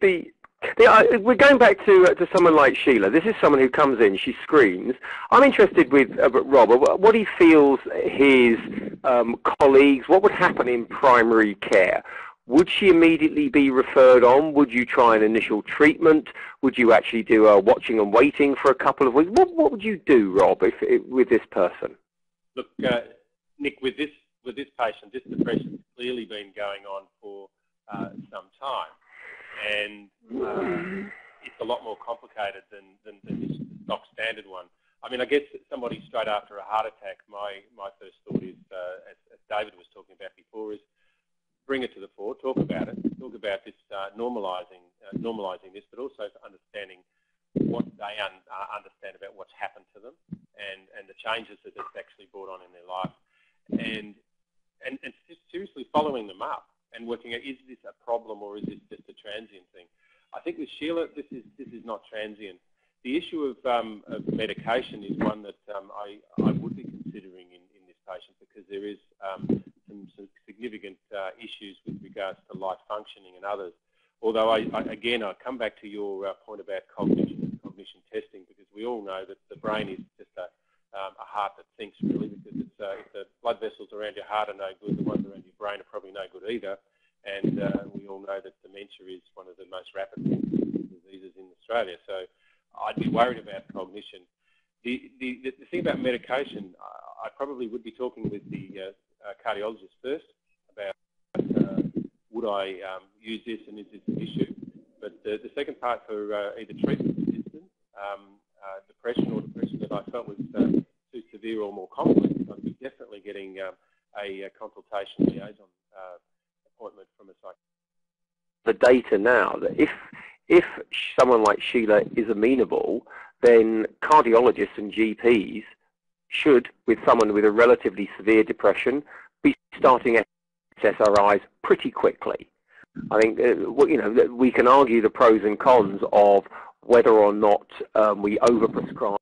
the yeah, we're going back to uh, to someone like Sheila. This is someone who comes in, she screams. I'm interested with uh, Rob, what he feels his um, colleagues, what would happen in primary care? Would she immediately be referred on? Would you try an initial treatment? Would you actually do a watching and waiting for a couple of weeks? What, what would you do, Rob, if, if with this person? Look, uh, Nick, with this with this patient, this depression's clearly been going on for uh, some time and uh, it's a lot more complicated than, than, than this stock standard one. I mean, I guess somebody straight after a heart attack, my, my first thought is, uh, as, as, David was talking about before, is bring it to the fore, talk about it, talk about this uh, normalising, uh, normalising this, but also understanding what they un uh, understand about what's happened to them and, and the changes that it's actually brought on in their life, and and, and seriously following them up and working out is this a problem or is this just a transient thing. I think with Sheila, this is this is not transient. The issue of, um, of medication is one that um, I, I would be considering in, in this patient because there is um, some, some, significant uh, issues with regards to life functioning and others. Although, I, I, again, I come back to your uh, point about cognition and cognition testing because we all know that the brain is just a, um, a heart that thinks really because it's, uh, the blood vessels around your heart are no good, the ones around your brain are probably no good either. And uh, we all know that dementia is one of the most rapid diseases in Australia. So I'd be worried about cognition. The, the, the thing about medication, I probably would be talking with the uh, uh, cardiologist first about uh, would I um, use this and is this an issue. But the, the second part for uh, either treatment resistant um, uh, depression or depression that I felt was too severe or more complex, I'd be definitely getting um, a, a, consultation liaison appointment from a psychiatrist. The data now that if if someone like Sheila is amenable, then cardiologists and GPs should, with someone with a relatively severe depression, be starting SSRIs pretty quickly. I think uh, you know we can argue the pros and cons of whether or not um, we overprescribe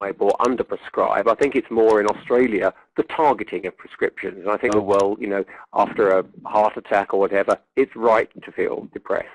or underprescribe. I think it's more in Australia the targeting of prescriptions. And I think, oh. well, you know, after a heart attack or whatever, it's right to feel depressed.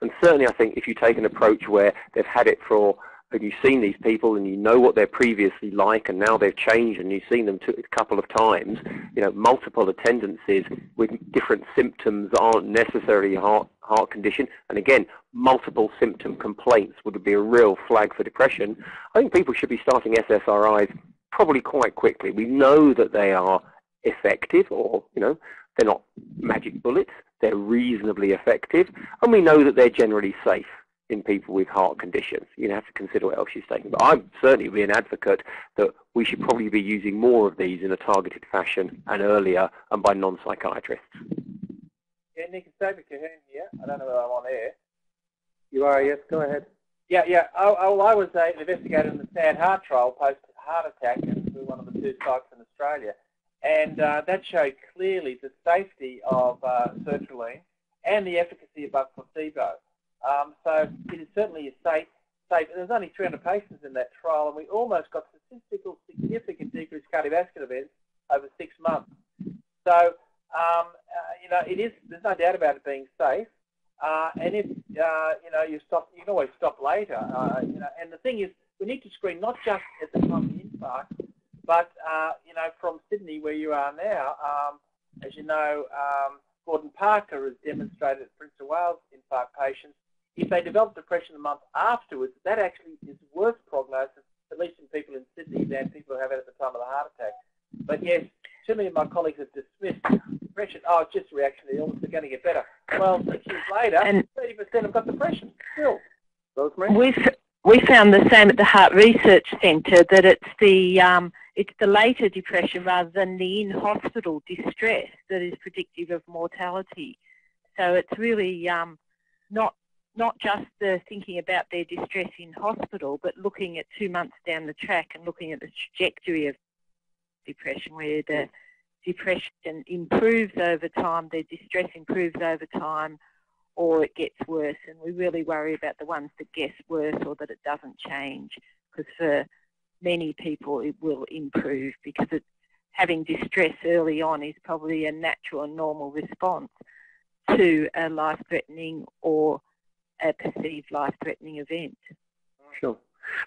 And certainly, I think if you take an approach where they've had it for and you've seen these people and you know what they're previously like and now they've changed and you've seen them a couple of times, you know, multiple attendances with different symptoms aren't necessarily heart, heart condition. And again, multiple symptom complaints would be a real flag for depression. I think people should be starting SSRIs probably quite quickly. We know that they are effective or, you know, they're not magic bullets. They're reasonably effective. And we know that they're generally safe in people with heart conditions. You have to consider what else you're taking. But I'd certainly be an advocate that we should probably be using more of these in a targeted fashion and earlier and by non-psychiatrists. Yeah, Nick, it's David Colquhoun here. I don't know whether I'm on air. You are, yes. Go ahead. Yeah, yeah. I was an investigator in the SADHART trial post-heart attack and we one of the two sites in Australia. And uh, that showed clearly the safety of uh, sertraline and the efficacy above placebo. Um, so it is certainly a safe, safe. There's only 300 patients in that trial, and we almost got statistical significant decreased cardiovascular events over six months. So um, uh, you know, it is. There's no doubt about it being safe. Uh, and if uh, you know you stop, you can always stop later. Uh, you know, and the thing is, we need to screen not just at the time of the infarct, but uh, you know, from Sydney where you are now. Um, as you know, um, Gordon Parker has demonstrated at Prince of Wales infarct patients if they develop depression a month afterwards, that actually is worse prognosis at least in people in Sydney, than people who have it at the time of the heart attack. But yes, too many of my colleagues have dismissed depression. Oh, it's just a reaction to the illness. They're going to get better. Well, six years later, and 30% have got depression still. Rosemary? We've, we found the same at the Heart Research Centre, that it's the, um, it's the later depression rather than the in-hospital distress that is predictive of mortality. So it's really um, not not just the thinking about their distress in hospital, but looking at two months down the track and looking at the trajectory of depression, where the depression improves over time, their distress improves over time, or it gets worse. And we really worry about the ones that get worse or that it doesn't change, because for many people it will improve because having distress early on is probably a natural and normal response to a life-threatening or a perceived life-threatening event. Sure.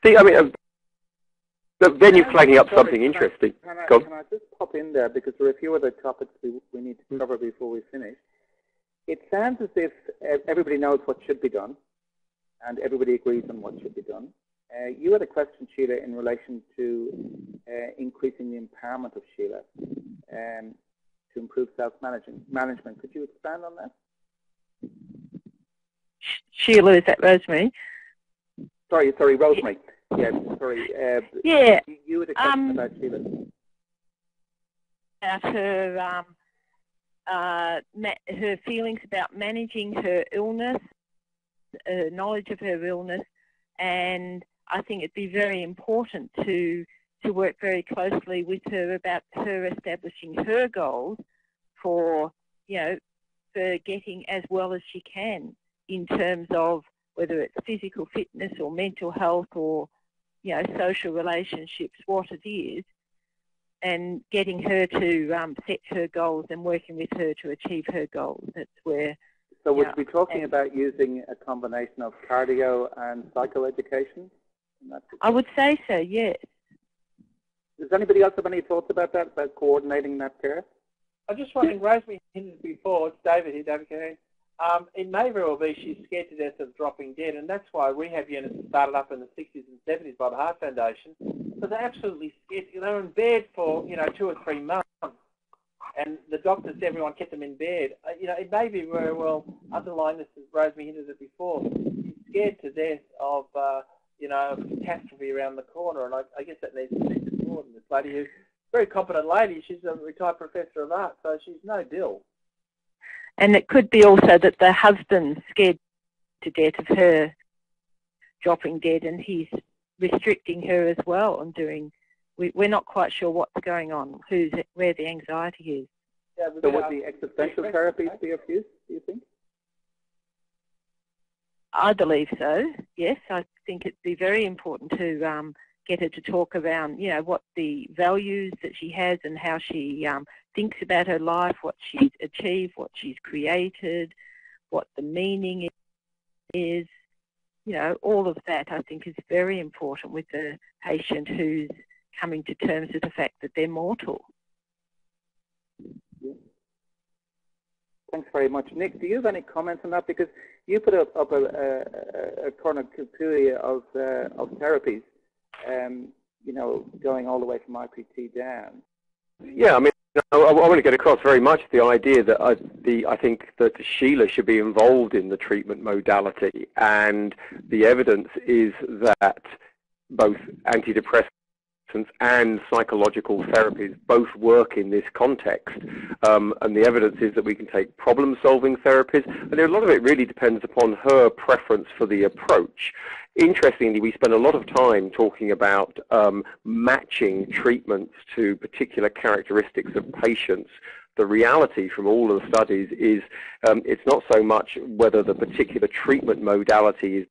The, I mean, uh, then you're flagging up something interesting. Can I, can I, just pop in there because there are a few other topics we, we need to hmm. cover before we finish. It sounds as if everybody knows what should be done and everybody agrees on what should be done. Uh, you had a question, Sheila, in relation to uh, increasing the empowerment of Sheila um, to improve self-management. Could you expand on that? Sheila, is that Rosemary? Sorry, sorry, Rosemary. Yeah, sorry. Uh, yeah. You had a question um, about Sheila. About her, um, uh, her feelings about managing her illness, her knowledge of her illness, and I think it'd be very important to to work very closely with her about her establishing her goals for, you know, for getting as well as she can in terms of whether it's physical fitness or mental health or, you know, social relationships, what it is, and getting her to um, set her goals and working with her to achieve her goals. That's where. So would you be talking about using a combination of cardio and psychoeducation? I would say so, yes. Does anybody else have any thoughts about that, about coordinating that care? I'm just wondering, Rosemary hinted before, it's David here, David Kennedy. Um, it may very well be she's scared to death of dropping dead, and that's why rehab units started up in the 60s and 70s by the Heart Foundation, because they're absolutely scared. They're in bed for, you know, two or three months, and the doctors, everyone kept them in bed. Uh, you know, it may be very well underlying this, as Rosemary hinted at before, she's scared to death of, uh, you know, a catastrophe around the corner, and I, I guess that needs to be explored. And this lady who's a very competent lady, she's a retired professor of art, so she's no dill. And it could be also that the husband's scared to death of her dropping dead and he's restricting her as well and doing, we, are not quite sure what's going on, who's where the anxiety is. Yeah, so would the existential therapies be of use, do you think? I believe so, yes. I think it'd be very important to um, get her to talk around, you know, what the values that she has and how she um, thinks about her life, what she's achieved, what she's created, what the meaning is. You know, all of that I think is very important with the patient who's coming to terms with the fact that they're mortal. Thanks very much. Nick, do you have any comments on that? Because you put up, up a, a, a cornucopia of, uh, of therapies, um, you know, going all the way from IPT down. Yeah, I mean, I, I want to get across very much the idea that I, the, I think that Sheila should be involved in the treatment modality, and the evidence is that both antidepressants and psychological therapies both work in this context. Um, and the evidence is that we can take problem-solving therapies, and a lot of it really depends upon her preference for the approach. Interestingly, we spend a lot of time talking about um, matching treatments to particular characteristics of patients the reality from all of the studies is um, it's not so much whether the particular treatment modality is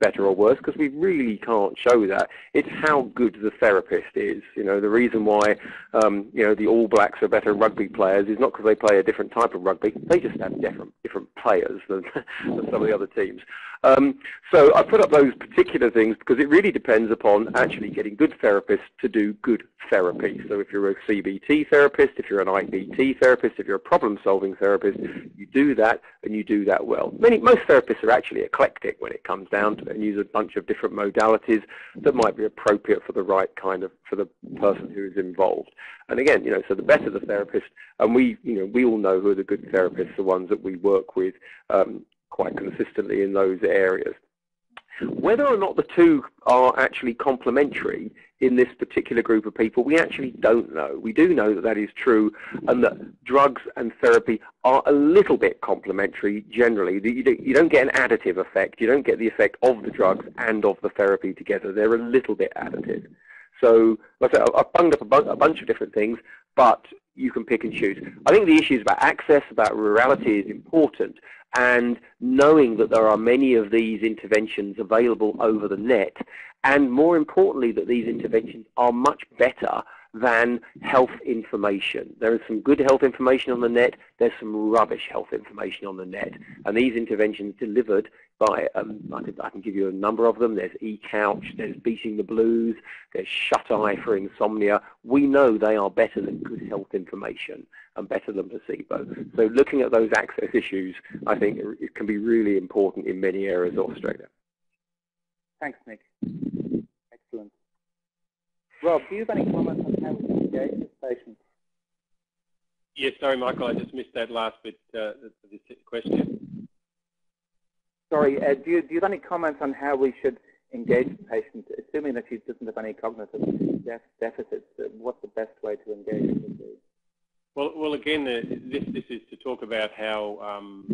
better or worse because we really can't show that. It's how good the therapist is. You know, the reason why um, you know the All Blacks are better rugby players is not because they play a different type of rugby. They just have different different players than, than some of the other teams. Um, so I put up those particular things because it really depends upon actually getting good therapists to do good therapy. So if you're a CBT therapist, if you're an IPT therapist, if you're a problem-solving therapist, you do that and you do that well. Many, most therapists are actually eclectic when it comes down to it and use a bunch of different modalities that might be appropriate for the right kind of, for the person who is involved. And again, you know, so the better the therapist, and we, you know, we all know who are the good therapists, the ones that we work with um, quite consistently in those areas. Whether or not the two are actually complementary in this particular group of people, we actually don't know. We do know that that is true and that drugs and therapy are a little bit complementary generally. You don't get an additive effect. You don't get the effect of the drugs and of the therapy together. They're a little bit additive. So, like I said, I've bunged up a bunch of different things, but you can pick and choose. I think the issues about access, about rurality is important, and knowing that there are many of these interventions available over the net, and more importantly, that these interventions are much better than health information. There is some good health information on the net, there's some rubbish health information on the net, and these interventions delivered by, um, I, can, I, can, give you a number of them, there's eCouch, there's Beating the Blues, there's SHUTi for insomnia. We know they are better than good health information and better than placebo. So looking at those access issues, I think it can be really important in many areas of Australia. Thanks, Nick. Rob, do you have any comments on how we engage with patients? Yes, sorry, Michael, I just missed that last bit uh, of the question. Sorry, uh, do, you, do you have any comments on how we should engage the patient, assuming that she doesn't have any cognitive deficits? Uh, what's the best way to engage with her? Well, well, again, uh, this this is to talk about how um,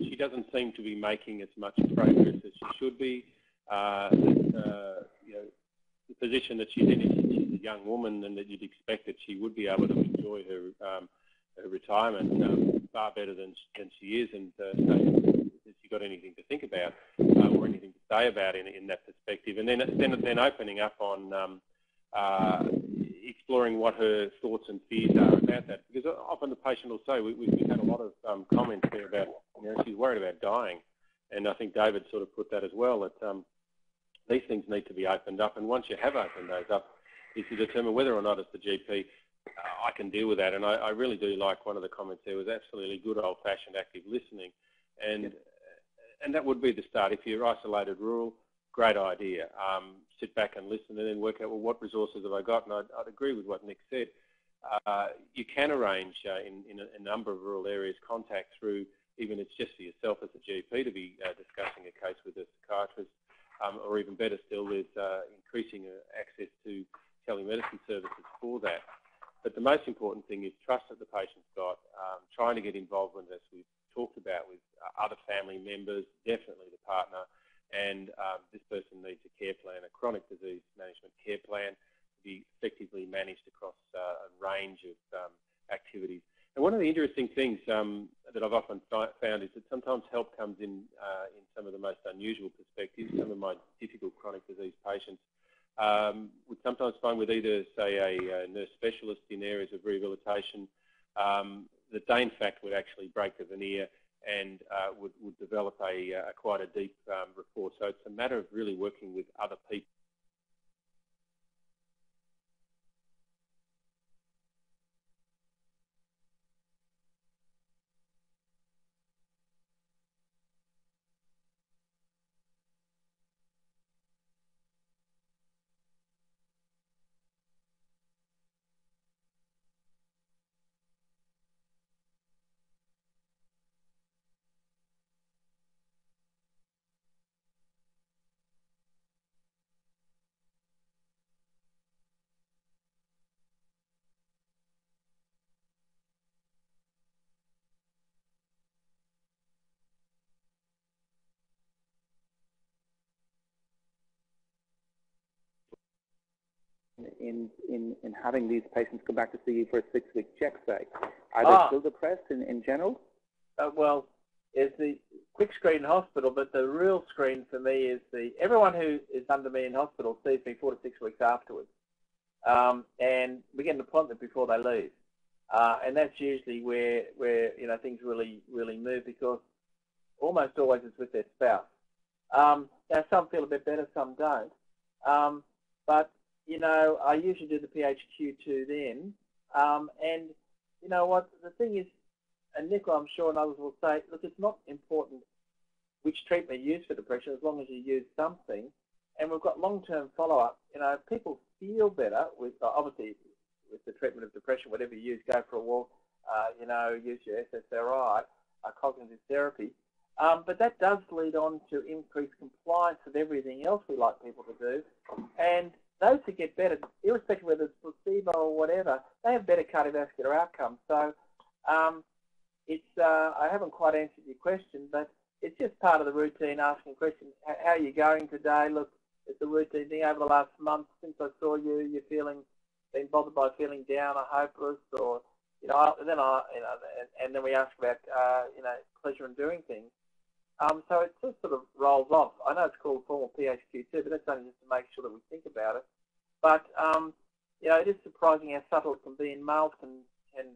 she doesn't seem to be making as much progress as she should be. Uh, that, uh, you know, the position that she's in, she's a young woman, and that you'd expect that she would be able to enjoy her, um, her retirement um, far better than than she is. And uh, so, has she got anything to think about uh, or anything to say about in in that perspective? And then then then opening up on um, uh, exploring what her thoughts and fears are about that. Because often the patient will say, we, have had a lot of um, comments there about, you know, she's worried about dying. And I think David sort of put that as well, that um, these things need to be opened up. And once you have opened those up, is to determine whether or not as the GP uh, I can deal with that. And I, I, really do like one of the comments there was absolutely good old-fashioned active listening. And, and that would be the start. If you're isolated rural, great idea. Um, sit back and listen and then work out, well, what resources have I got? And I'd, I'd agree with what Nick said. Uh, you can arrange uh, in, in a, a, number of rural areas contact through, even it's just for yourself as a GP to be uh, discussing a case with a psychiatrist, um, or even better still, there's uh, increasing uh, access to telemedicine services for that. But the most important thing is trust that the patient's got, um, trying to get involvement, as we've talked about, with uh, other family members, definitely the partner, and um, this person needs a care plan, a chronic disease management care plan to be effectively managed across uh, a range of um, activities. And one of the interesting things um, that I've often found is that sometimes help comes in uh, in some of the most unusual perspectives. Some of my difficult chronic disease patients um, would sometimes find with either, say, a, a nurse specialist in areas of rehabilitation um, that they, in fact, would actually break the veneer and uh, would, would develop a, a quite a deep um, rapport. So it's a matter of really working with other people in, in, in having these patients come back to see you for a six-week check, say? Are ah. they still depressed in, in general? Uh, well, it's the quick screen in hospital, but the real screen for me is the everyone who is under me in hospital sees me four to six weeks afterwards, um, and we get an appointment before they leave, uh, and that's usually where where you know things really really move because almost always it's with their spouse, Um, now, some feel a bit better, some don't. Um, but, you know, I usually do the PHQ2 then. Um, and, you know what, the thing is, and Nicola, I'm sure, and others will say, look, it's not important which treatment you use for depression as long as you use something. And we've got long-term follow-up. You know, people feel better with, obviously, with the treatment of depression, whatever you use, go for a walk, uh, you know, use your SSRI, uh, cognitive therapy. Um, but that does lead on to increased compliance of everything else we like people to do. And those who get better, irrespective whether it's placebo or whatever, they have better cardiovascular outcomes. So um, it's uh, I haven't quite answered your question, but it's just part of the routine asking questions. How are you going today? Look, it's a routine thing over the last month since I saw you. You're feeling, been bothered by feeling down or hopeless or, you know, and then I, you know, and, and then we ask about, uh, you know, pleasure in doing things. Um, so it just sort of rolls off. I know it's called formal PHQ2, but that's only just to make sure that we think about it. But, um, you know, it is surprising how subtle it can be, and males can, can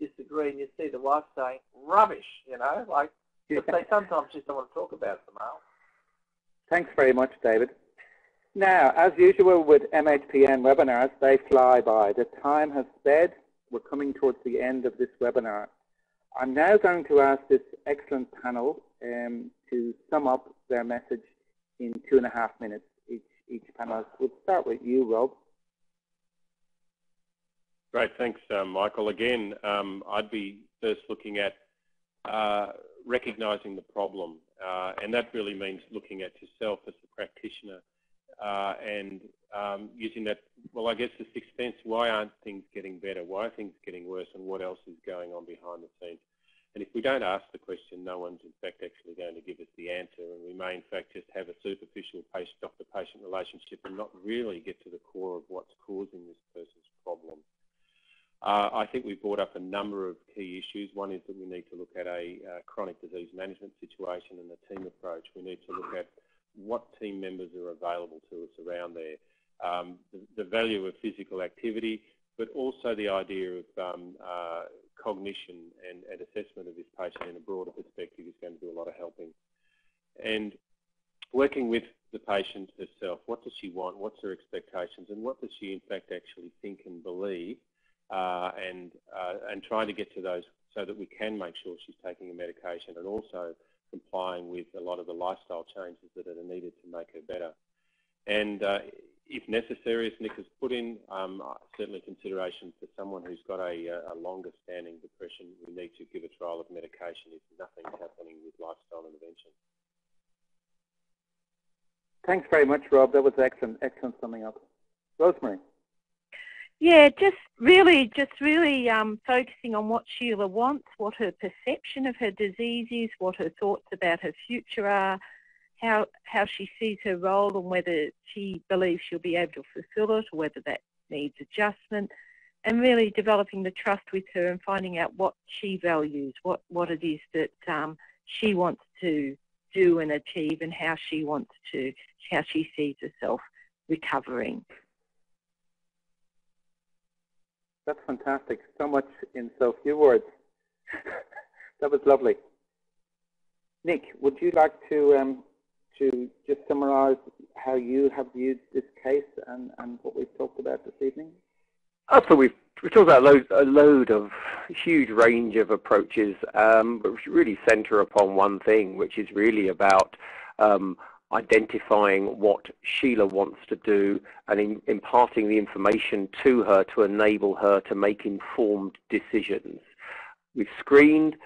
disagree, and you see the wife saying, rubbish, you know, like, yeah. they sometimes just don't want to talk about the male. Thanks very much, David. Now, as usual with MHPN webinars, they fly by. The time has sped. We're coming towards the end of this webinar. I'm now going to ask this excellent panel um, to sum up their message in two and a half minutes each, each panelist. We'll start with you, Rob. Great, thanks, uh, Michael. Again, um, I'd be first looking at uh, recognizing the problem, uh, and that really means looking at yourself as a practitioner uh, and um, using that, well, I guess the sixth sense, why aren't things getting better? Why are things getting worse, and what else is going on behind the scenes? And if we don't ask the question, no one's in fact actually going to give us the answer, and we may in fact just have a superficial patient, doctor-patient relationship and not really get to the core of what's causing this person's problem. Uh, I think we've brought up a number of key issues. One is that we need to look at a uh, chronic disease management situation and a team approach. We need to look at what team members are available to us around there. Um, the, the, value of physical activity, but also the idea of um, uh, cognition and, and, assessment of this patient in a broader perspective is going to do a lot of helping. And working with the patient herself, what does she want, what's her expectations, and what does she in fact actually think and believe, uh, and, uh, and trying to get to those so that we can make sure she's taking a medication and also complying with a lot of the lifestyle changes that are needed to make her better. And uh, if necessary, as Nick has put in, um, certainly consideration for someone who's got a, a, longer standing depression, we need to give a trial of medication if nothing's happening with lifestyle intervention. Thanks very much, Rob. That was excellent, excellent summing up. Rosemary. Yeah, just really, just really um, focusing on what Sheila wants, what her perception of her disease is, what her thoughts about her future are, how how she sees her role, and whether she believes she'll be able to fulfil it, or whether that needs adjustment, and really developing the trust with her and finding out what she values, what what it is that um, she wants to do and achieve, and how she wants to, how she sees herself recovering. That's fantastic. So much in so few words. that was lovely. Nick, would you like to um, to just summarise how you have viewed this case and, and what we've talked about this evening? Oh, so we've, we talked about a load, a load of huge range of approaches, um, but really centre upon one thing, which is really about um, identifying what Sheila wants to do and in, imparting the information to her to enable her to make informed decisions. We've screened,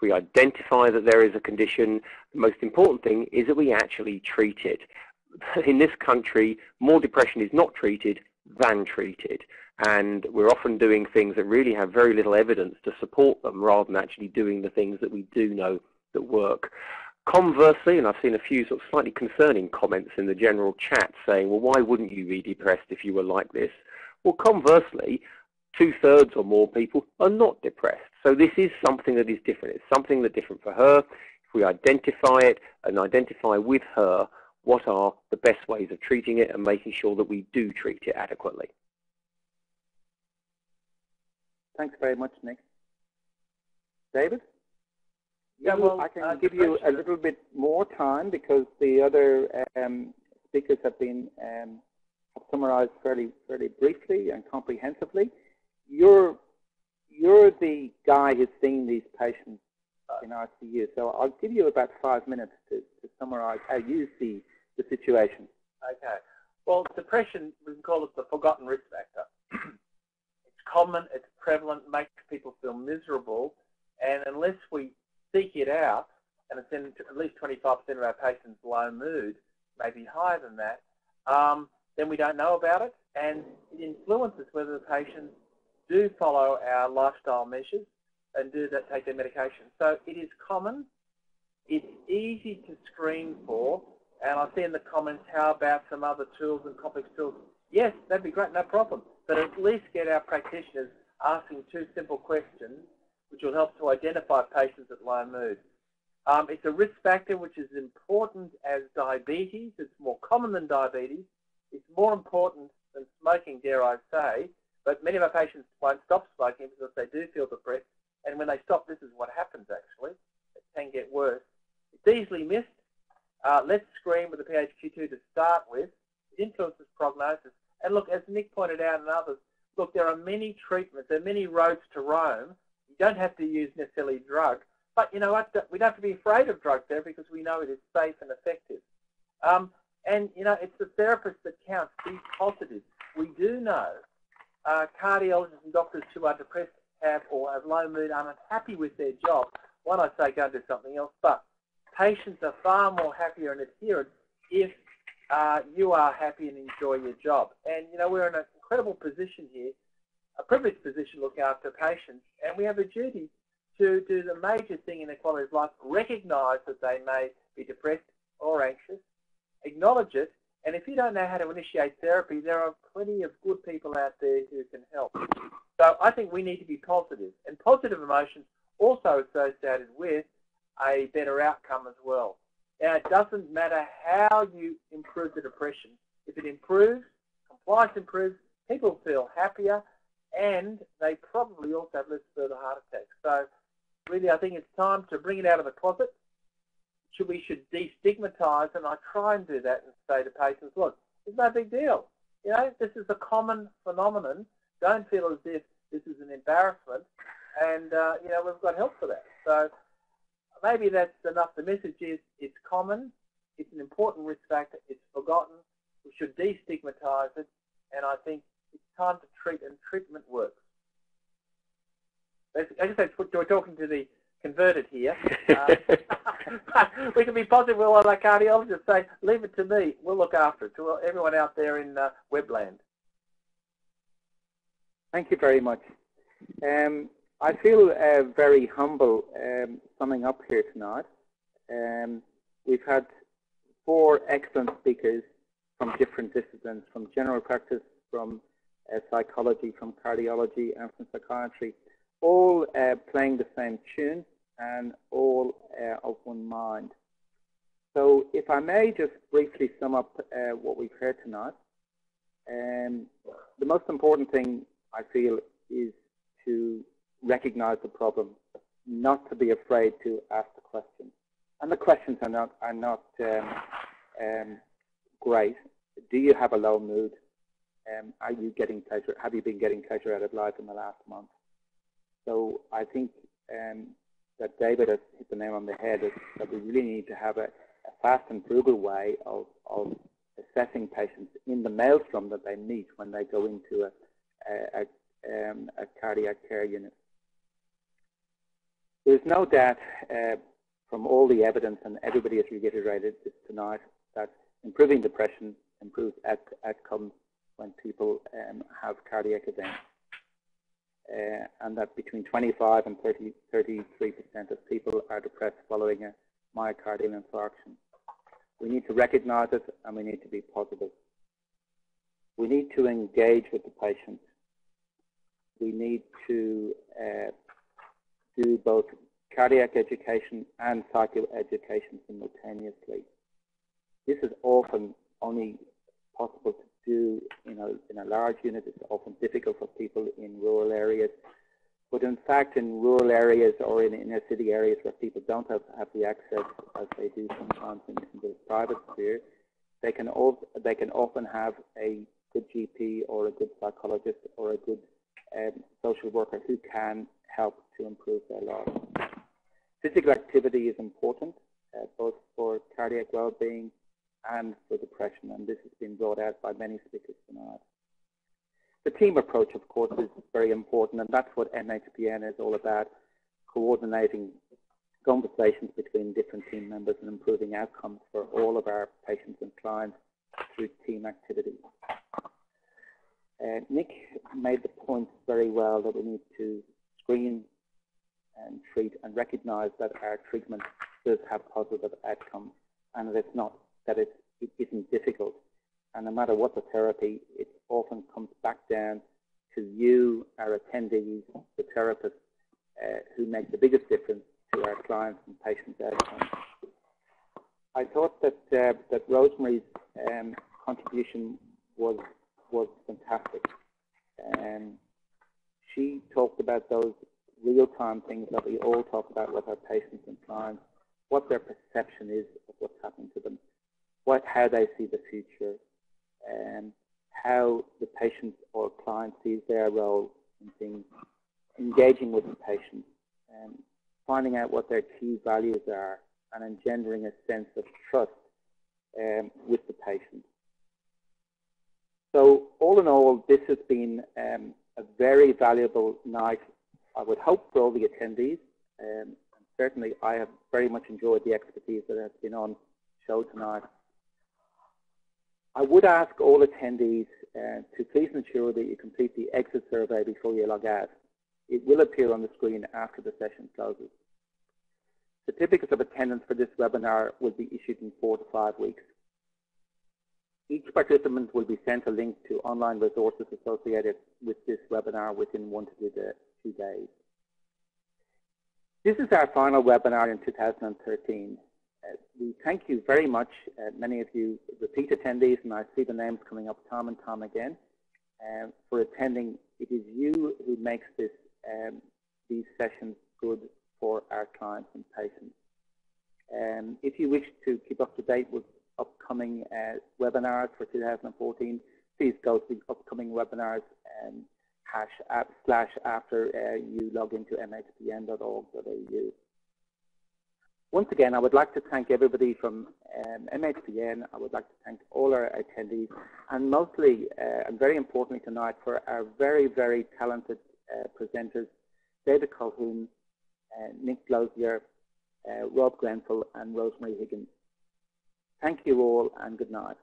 we identify that there is a condition, the most important thing is that we actually treat it. In this country, more depression is not treated than treated. And we're often doing things that really have very little evidence to support them rather than actually doing the things that we do know that work. Conversely, and I've seen a few sort of slightly concerning comments in the general chat saying, well, why wouldn't you be depressed if you were like this? Well, conversely, two-thirds or more people are not depressed. So this is something that is different. It's something that's different for her. If we identify it and identify with her what are the best ways of treating it and making sure that we do treat it adequately. Thanks very much, Nick. David? Yeah, well, I can uh, give you a little bit more time because the other um, speakers have been um, have summarised fairly fairly briefly and comprehensively. You're you're the guy who's seen these patients in ICU, so I'll give you about five minutes to, to summarise how you see the situation. Okay. Well, depression, we can call it the forgotten risk factor. it's common, it's prevalent, makes people feel miserable, and unless we seek it out, and it's in at least 25% of our patients' low mood, maybe higher than that, um, then we don't know about it, and it influences whether the patients do follow our lifestyle measures and do that, take their medication. So it is common, it's easy to screen for, and I see in the comments how about some other tools and complex tools. Yes, that'd be great, no problem. But at least get our practitioners asking two simple questions which will help to identify patients at low mood. Um, it's a risk factor which is important as diabetes. It's more common than diabetes. It's more important than smoking, dare I say. But many of our patients won't stop smoking because they do feel depressed. And when they stop, this is what happens actually. It can get worse. It's easily missed. Uh, let's screen with the PHQ2 to start with. It influences prognosis. And look, as Nick pointed out and others, look, there are many treatments, there are many roads to Rome. You don't have to use necessarily drug. But you know what? We don't have to be afraid of drug therapy because we know it is safe and effective. Um, and you know, it's the therapist that counts. Be positive. We do know uh, cardiologists and doctors who are depressed have or have low mood are unhappy with their job. One, I say go do something else. But patients are far more happier and adherent if uh, you are happy and enjoy your job. And you know, we're in an incredible position here a privileged position looking after patients, and we have a duty to do the major thing in their quality of life, recognise that they may be depressed or anxious, acknowledge it, and if you don't know how to initiate therapy, there are plenty of good people out there who can help. So I think we need to be positive, and positive emotions also associated with a better outcome as well. Now, it doesn't matter how you improve the depression. If it improves, compliance improves, people feel happier, and they probably also have less further heart attacks. So really, I think it's time to bring it out of the closet. We should destigmatise, and I try and do that and say to patients, look, it's no big deal. You know, this is a common phenomenon. Don't feel as if this is an embarrassment, and uh, you know we've got help for that. So maybe that's enough. The message is it's common, it's an important risk factor, it's forgotten. We should destigmatise it, and I think it's time to treat, and treatment works. As I said, we're talking to the converted here. Uh, we can be positive with all our cardiologists say, leave it to me, we'll look after it, to everyone out there in uh, webland. Thank you very much. Um, I feel uh, very humble um, summing up here tonight. Um, we've had four excellent speakers from different disciplines, from general practice, from uh, psychology, from cardiology, and from psychiatry, all uh, playing the same tune and all uh, of one mind. So if I may just briefly sum up uh, what we've heard tonight, um, the most important thing I feel is to recognize the problem, not to be afraid to ask the questions. And the questions are not, are not um, um, great. Do you have a low mood? Um, are you getting pleasure? Have you been getting pleasure out of life in the last month? So I think um, that David has hit the nail on the head. Is that we really need to have a, a fast and frugal way of, of assessing patients in the maelstrom that they meet when they go into a, a, a, um, a cardiac care unit. There's no doubt uh, from all the evidence, and everybody has reiterated this tonight, that improving depression improves outcomes when people um, have cardiac events. Uh, and that between 25 and 30, 33% of people are depressed following a myocardial infarction. We need to recognize it and we need to be positive. We need to engage with the patient. We need to uh, do both cardiac education and psychoeducation simultaneously. This is often only possible to do in a, in a large unit. It's often difficult for people in rural areas. But in fact, in rural areas or in inner city areas where people don't have, have the access as they do sometimes in, in the private sphere, they can, they can often have a good GP or a good psychologist or a good um, social worker who can help to improve their lives. Physical activity is important, uh, both for cardiac well-being and for depression, and this has been brought out by many speakers tonight. The team approach, of course, is very important, and that's what MHPN is all about, coordinating conversations between different team members and improving outcomes for all of our patients and clients through team activities. Uh, Nick made the point very well that we need to screen and treat and recognize that our treatment does have positive outcomes and that it's not that it, it isn't difficult. And no matter what the therapy, it often comes back down to you, our attendees, the therapists, uh, who make the biggest difference to our clients and patients' outcomes. I thought that uh, that Rosemary's um, contribution was was fantastic. And she talked about those real-time things that we all talk about with our patients and clients, what their perception is of what's happening to them, what how they see the future, and how the patient or client sees their role in things, engaging with the patient, and finding out what their key values are, and engendering a sense of trust um, with the patient. So all in all, this has been um, a very valuable night, I would hope, for all the attendees. Um, certainly, I have very much enjoyed the expertise that has been on show tonight. I would ask all attendees uh, to please ensure that you complete the exit survey before you log out. It will appear on the screen after the session closes. Certificates of attendance for this webinar will be issued in four to five weeks. Each participant will be sent a link to online resources associated with this webinar within one to two days. This is our final webinar in 2013. We thank you very much, uh, many of you repeat attendees, and I see the names coming up time and time again, uh, for attending. It is you who makes this, um, these sessions good for our clients and patients. Um, if you wish to keep up to date with upcoming uh, webinars for 2014, please go to the upcoming webinars and hash app slash after uh, you log into mhpn.org.au. Once again, I would like to thank everybody from um, MHPN. I would like to thank all our attendees, and mostly uh, and very importantly tonight for our very, very talented uh, presenters, David Colquhoun, uh, Nick Glozier, uh, Rob Grenfell, and Rosemary Higgins. Thank you all and good night.